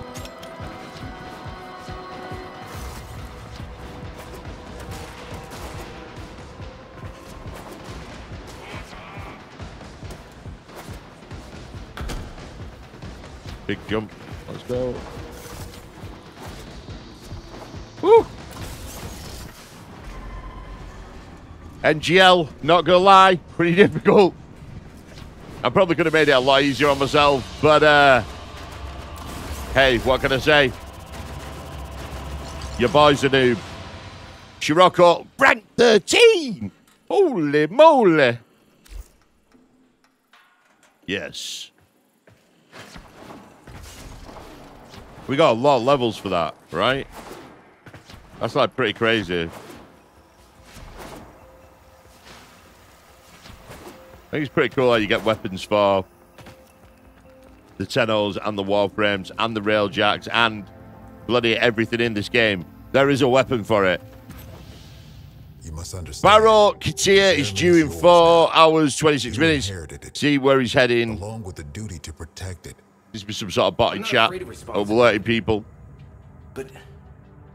Big jump. Let's go. Woo! NGL, not gonna lie, pretty difficult. I probably could have made it a lot easier on myself, but uh hey, what can I say? Your boy's a noob. Sirocco, rank 13! Holy moly! Yes. We got a lot of levels for that, right? That's like pretty crazy. I think it's pretty cool how you get weapons for the Tennos and the Warframes and the Railjacks and bloody everything in this game. There is a weapon for it. You must understand. Baro Ki'Teer is due in four hours, 26 You minutes. See where he's heading. along with the duty to protect it. This be some sort of bot in I'm not chat, afraid of responsibility. alerting people. But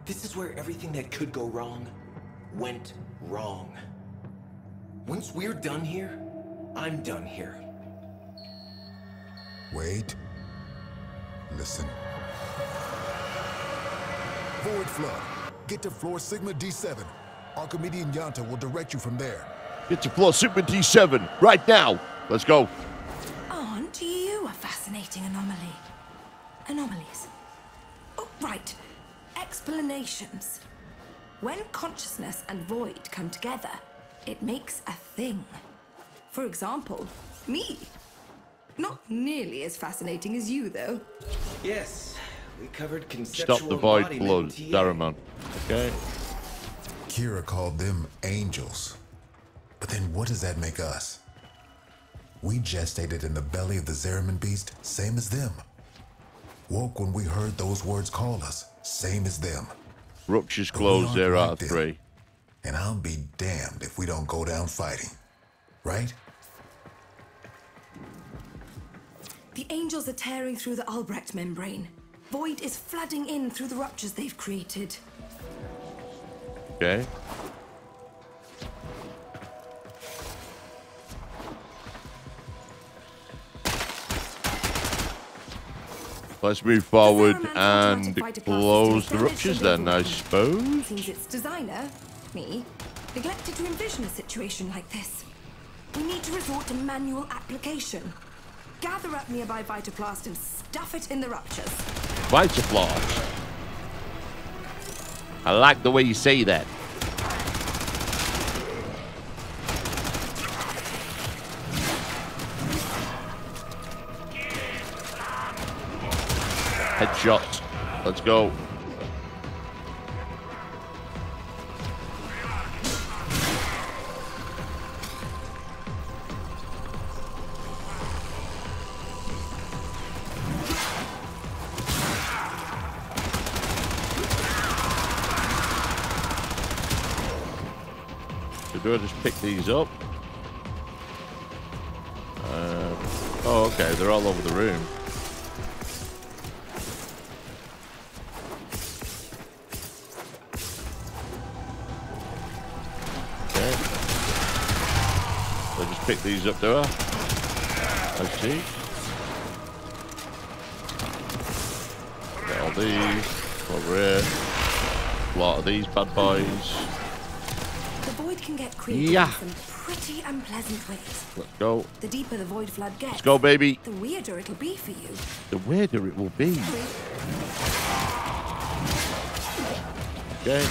this is where everything that could go wrong went wrong. Once we're done here, I'm done here. Wait. Listen. Void flood. Get to floor Sigma D7. Archimedean Yonta will direct you from there. Get to floor Sigma D7 right now. Let's go. Aren't you a fascinating anomaly? Anomalies. Oh, right. Explanations. When consciousness and void come together, it makes a thing. For example, me. Not nearly as fascinating as you, though. Yes, we covered conceptual Stop the void blood, in Zariman. Okay. Kira called them angels. But then what does that make us? We gestated in the belly of the Zariman beast, same as them. Woke when we heard those words call us, same as them. Rupture's But we closed, aren't like out of them. three. And I'll be damned if we don't go down fighting. Right? The angels are tearing through the Albrecht membrane. Void is flooding in through the ruptures they've created. Okay. Let's move forward and close the ruptures then, I suppose. Seems its designer, me, neglected to envision a situation like this. We need to resort to manual application. Gather up nearby Vitaplast and stuff it in the ruptures. Vitafloss. I like the way you say that. Headshot. Let's go. Do I just pick these up? Um, oh, okay. They're all over the room. Okay. So just pick these up, do I? I see. Get all these. Over here. A lot of these bad boys. Can get creepy Yeah. in some pretty unpleasant ways. Let's go. The deeper the void flood gets, Let's go, baby. the weirder it'll be for you. The weirder it will be. Okay.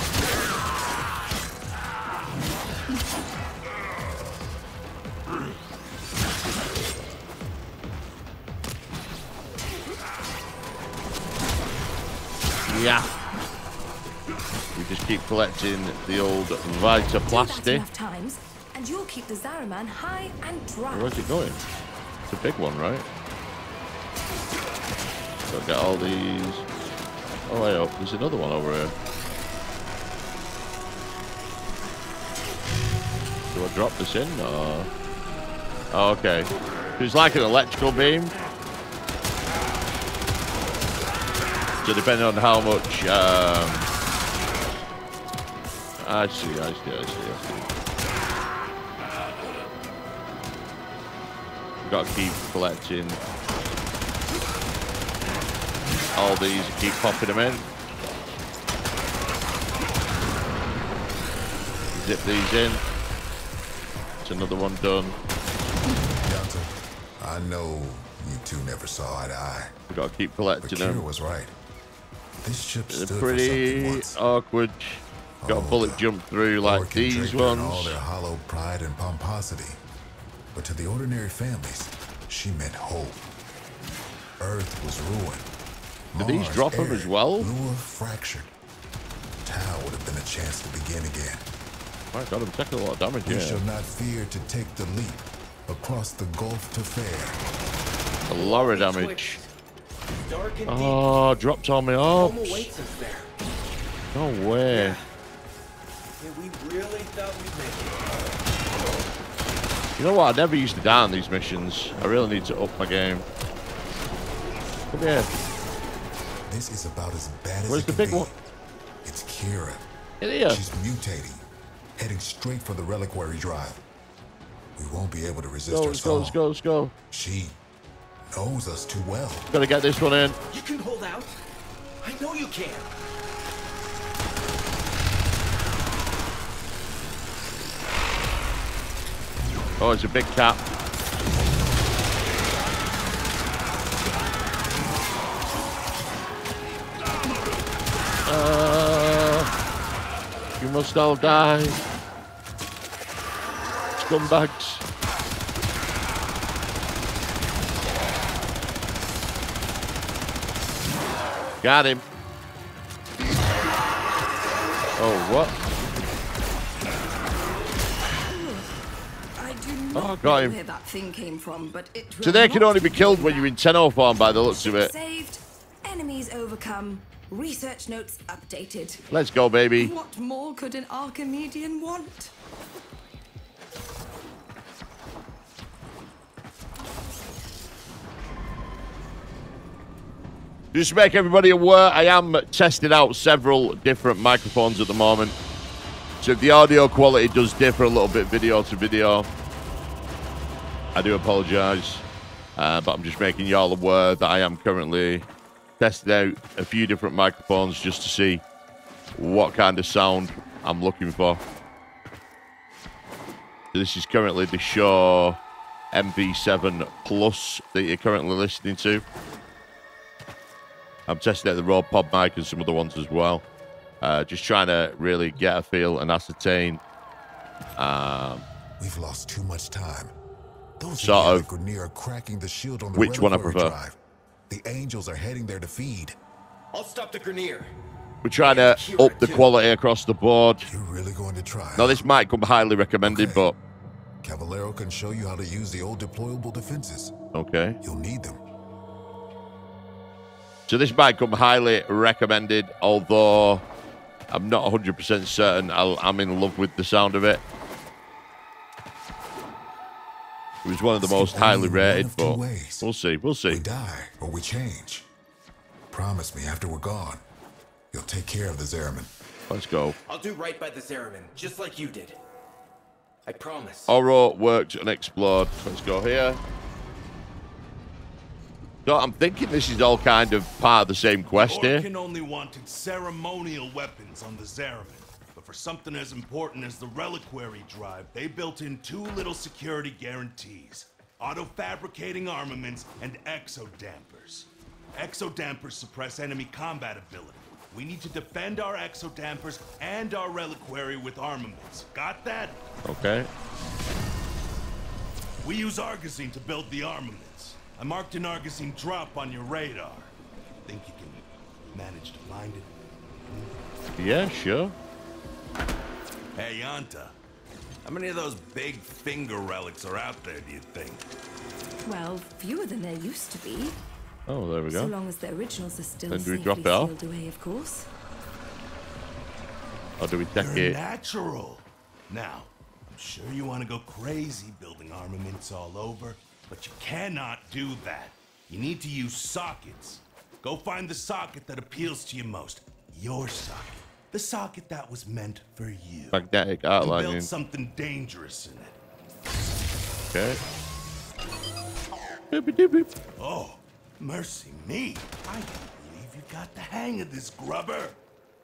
Yeah. Keep collecting the old Vitaplasty. times, and you'll keep the Zariman high and dry. Where's it going? It's a big one, right? So get all these. Oh, wait up. There's another one over here. Do I drop this in? Or... Oh, okay. It's like an electrical beam. So depending on how much... Um... I see, I see, I see, I see. Got to keep collecting all these and keep popping them in. Zip these in. It's another one done. I know you two never saw eye to eye, We've got to keep but collecting Kira them. was right. This ship stood pretty awkward. Got Oh, bullet the jump through like these ones. all their hollow pride and pomposity. But to the ordinary families, she meant hope. Earth was ruined. Do these drop drop 'em arid, as well? Lua fractured. Tau would have been a chance to begin again. My God, I'm taking a lot of damage We here. shall not fear to take the leap across the gulf to fair. A lot of damage. Dark and Oh, dropped on me. Oh. orbs. awaits us there. No way. Yeah, we really thought we'd make it. You know what? I never used to die on these missions. I really need to up my game. Come here. This is about as bad as Where's it the big be. one? It's Kira. It is. She's mutating, heading straight for the reliquary drive. We won't be able to resist Go, her let's go, let's go, let's go. She knows us too well. Gotta get this one in. You can hold out. I know you can. Oh, it's a big cap. Uh, you must all die. Scumbags. Got him. Oh, what? Oh, not got know him. where that thing came from, but it So they can only be be killed when you're in Tenno form by the looks of it. Saved, enemies overcome, research notes updated. Let's go, baby. What more could an Archimedean want? Just to make everybody aware, I am testing out several different microphones at the moment. So if the audio quality does differ a little bit video to video, I do apologize. Uh, but I'm just making y'all aware that I am currently testing out a few different microphones just to see what kind of sound I'm looking for. So this is currently the Shure MV7 Plus that you're currently listening to. I'm testing out the Rode Pod mic and some other ones as well. Uh, just trying to really get a feel and ascertain um, We've lost too much time. Those Sort of. Are cracking the shield on the Which one I reliquary prefer? drive. The angels are heading there to feed. I'll stop the Grineer. we're trying to up the quality across the board. You're really going to try? Now this might come highly recommended, Okay. but Cavalero can show you how to use the old deployable defenses. okay. You'll need them. So this might come highly recommended, although I'm not 100% certain I'll, I'm in love with the sound of it. It was one of the It's most highly rated, of two but we'll see. We'll see. We see. die or we change. Promise me after we're gone, you'll take care of the Zariman. Let's go. I'll do right by the Zariman, just like you did. I promise. Oro worked unexplored. Let's go here. So I'm thinking this is all kind of part of the same quest here. Orokin only wanted ceremonial weapons on the Zariman. For something as important as the reliquary drive, they built in two little security guarantees. Auto-fabricating armaments and exodampers. Exodampers suppress enemy combat ability. We need to defend our exodampers and our reliquary with armaments. Got that? Okay. We use Argozene to build the armaments. I marked an Argozene drop on your radar. Think you can manage to find it? Yeah, sure. Hey, Yonta. How many of those big finger relics are out there, do you think? Well, fewer than there used to be. Oh, there we go. So go. long as the originals are still Then do we drop it off? sealed away, of course. Or do we take You're it? natural. Now, I'm sure you want to go crazy building armaments all over, but you cannot do that. You need to use sockets. Go find the socket that appeals to you most. Your socket. The socket that was meant for you. Magnetic And outlining. build something dangerous in it. Okay. Doopy. Oh, mercy me. I can't believe you got the hang of this, grubber.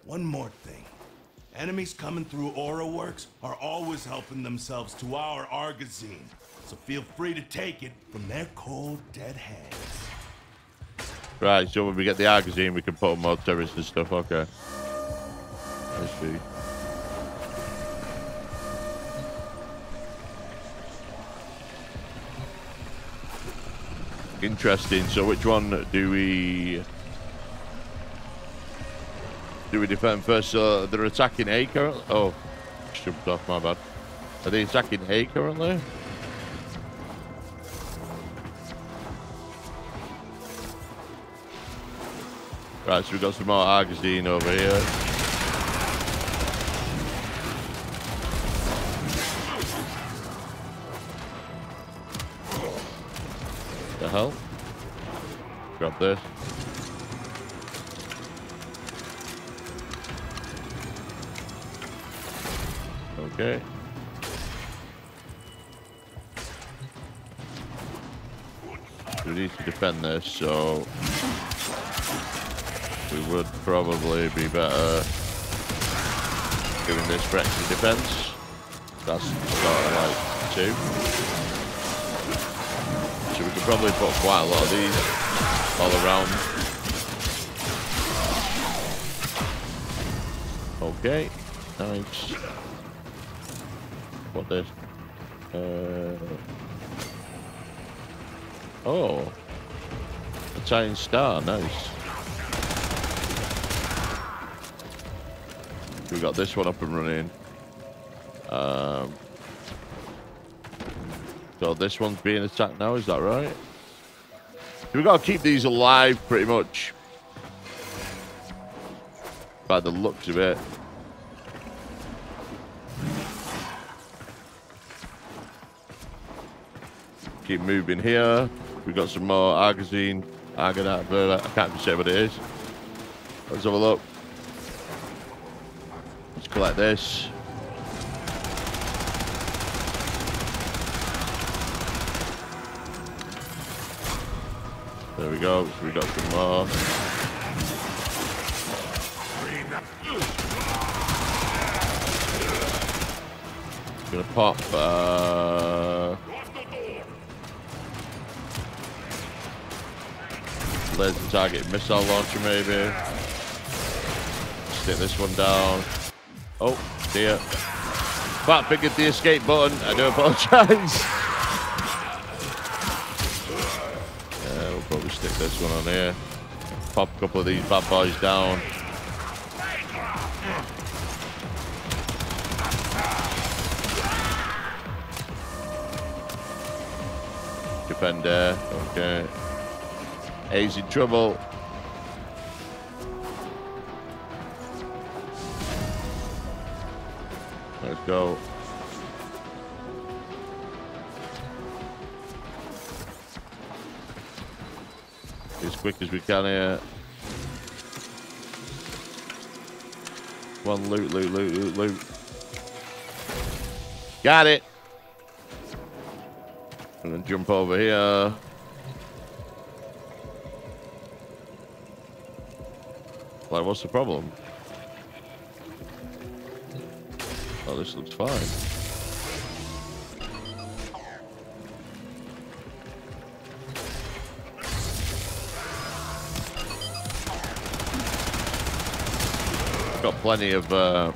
One more thing. Enemies coming through Oro Works are always helping themselves to our Argozene. So feel free to take it from their cold, dead hands. Right, so when we get the Argozene, we can put on more terrorists and stuff. Okay. Interesting. So which one do we do we defend first? So they're attacking A currently. Oh, jumped off. My bad. Are they attacking A currently? Right, so we've got some more Argozene over here. Grab this. Okay. We need to defend this, so we would probably be better doing this for extra defense. That's sort of like two. So we could probably put quite a lot of these all around. Okay, nice. What this? Uh, oh, Italian star, nice. We got this one up and running. Um, so this one's being attacked now, is that right? We've got to keep these alive, pretty much. By the looks of it. Keep moving here. We've got some more Argozene, Argonite, Verla. I can't even say what it is. Let's have a look. Let's collect this. There we go. We got some more. Gonna pop. Uh, laser target missile launcher, maybe. Stick this one down. Oh dear. Fat figured the escape button. I do apologize. this one on here. Pop a couple of these bad boys down. Defender. Okay. A's in trouble. Let's go. Quick as we can here. One loot, loot, loot, loot, loot. Got it. And then jump over here. Like, what's the problem? Oh, this looks fine. Plenty of uh,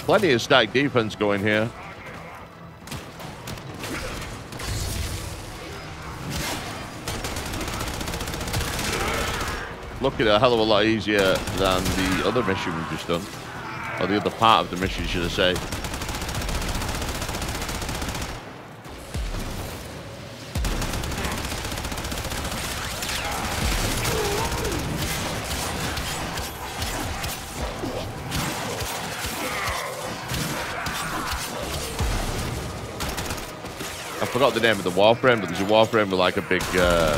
plenty of stack defense going here. Looking a hell of a lot easier than the other mission we've just done. Or the other part of the mission, should I say. Forgot the name of the warframe, but there's a warframe with like a big, uh,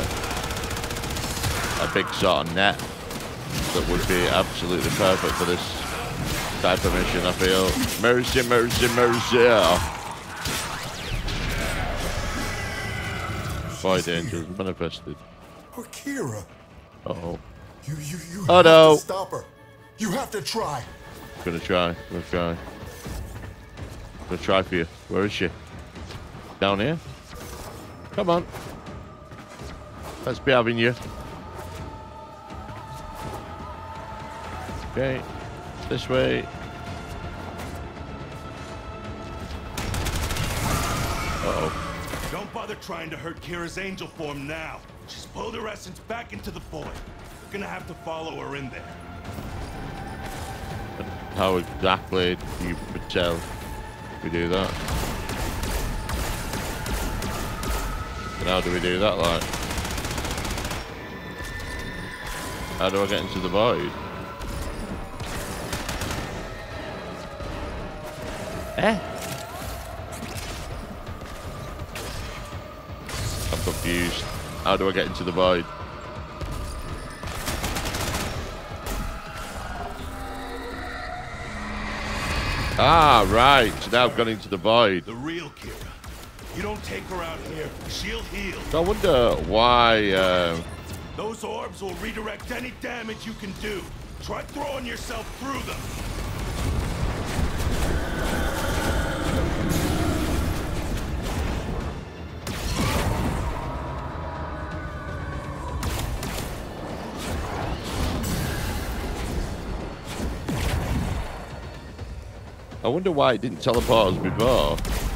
a big sort of net that would be absolutely perfect for this type of mission, I feel. Mercy, mercy, mercy. Void angels manifested. Or Kira. Uh oh. You, you, you Oh, no. stop her. You have to try. I'm Gonna try. Gonna try. Gonna try for you. Where is she? Down here? Come on. Let's be having you. Okay. This way. Uh-oh. Don't bother trying to hurt Kira's angel form now. She's pulled her essence back into the void. You're gonna have to follow her in there. How exactly do you tell we do that? How do we do that, like? How do I get into the void? Eh? I'm confused. How do I get into the void? Ah, right. So now I've gone into the void. The real. You don't take her out here, she'll heal. So I wonder why. Uh, Those orbs will redirect any damage you can do. Try throwing yourself through them. I wonder why it didn't teleport us before.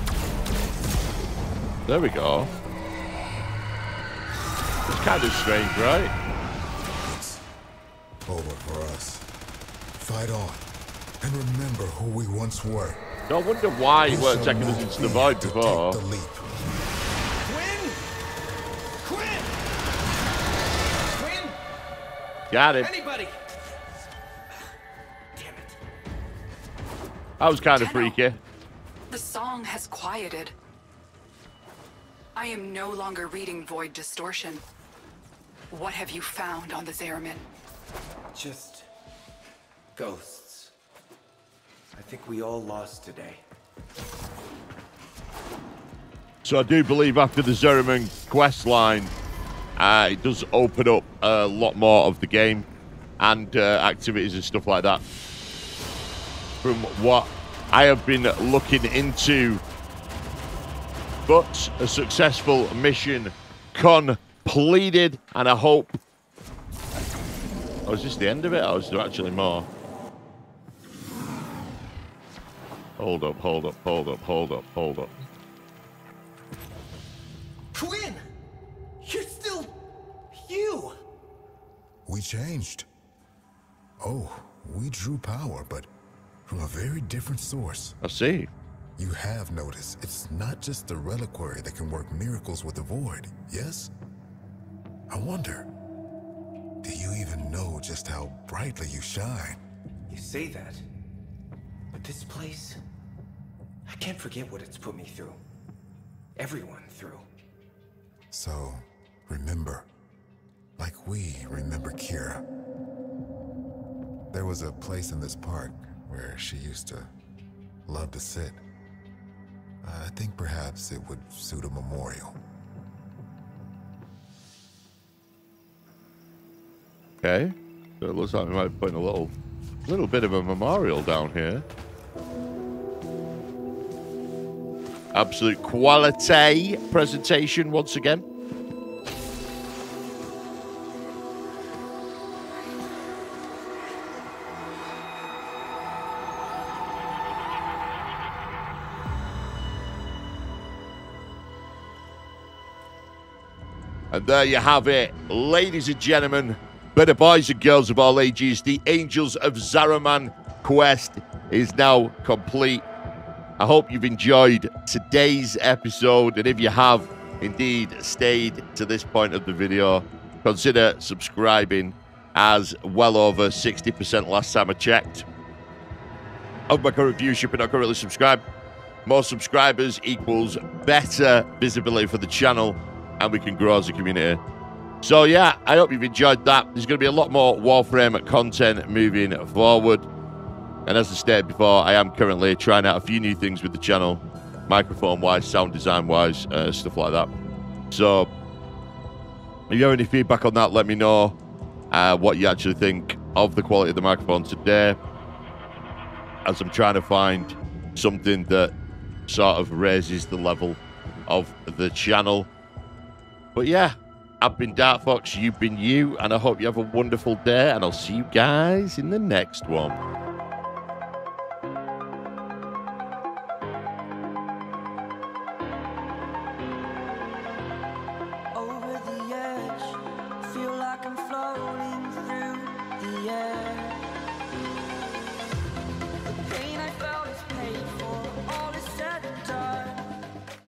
There we go. It's kind of strange, right? It's Over for us. Fight on. And remember who we once were. So I wonder why it We weren't shall taking us into the fear void before. The leap. Quinn! Quinn! Quinn! Got it. Anybody! Damn it. That was kind of Tenno. freaky. The song has quieted. I am no longer reading Void Distortion. What have you found on the Zariman? Just ghosts. I think we all lost today. So I do believe after the Zariman quest line, uh, it does open up a lot more of the game and uh, activities and stuff like that. From what I have been looking into. But a successful mission completed, and I hope. Oh, is this the end of it? Or is there actually more? Hold up, hold up, hold up, hold up, hold up. Quinn! You're still... you! We changed. Oh, we drew power, but from a very different source. I see. You have noticed it's not just the reliquary that can work miracles with the void, yes? I wonder, do you even know just how brightly you shine? You say that, but this place... I can't forget what it's put me through. Everyone through. So, remember, like we remember Kira. There was a place in this park where she used to love to sit. I think perhaps it would suit a memorial. Okay. So it looks like we might putting a little, little bit of a memorial down here. Absolute quality presentation once again. And there you have it, ladies and gentlemen, better boys and girls of all ages. The Angels of Zariman quest is now complete. I hope you've enjoyed today's episode, and if you have indeed stayed to this point of the video, consider subscribing as well over 60% last time I checked of my current viewership are not currently subscribed. More subscribers equals better visibility for the channel and we can grow as a community. So yeah, I hope you've enjoyed that. There's going to be a lot more Warframe content moving forward. And as I stated before, I am currently trying out a few new things with the channel, microphone-wise, sound design-wise, uh, stuff like that. So if you have any feedback on that, let me know uh, what you actually think of the quality of the microphone today. As I'm trying to find something that sort of raises the level of the channel. But yeah, I've been Dark Fox, you've been you, and I hope you have a wonderful day, and I'll see you guys in the next one.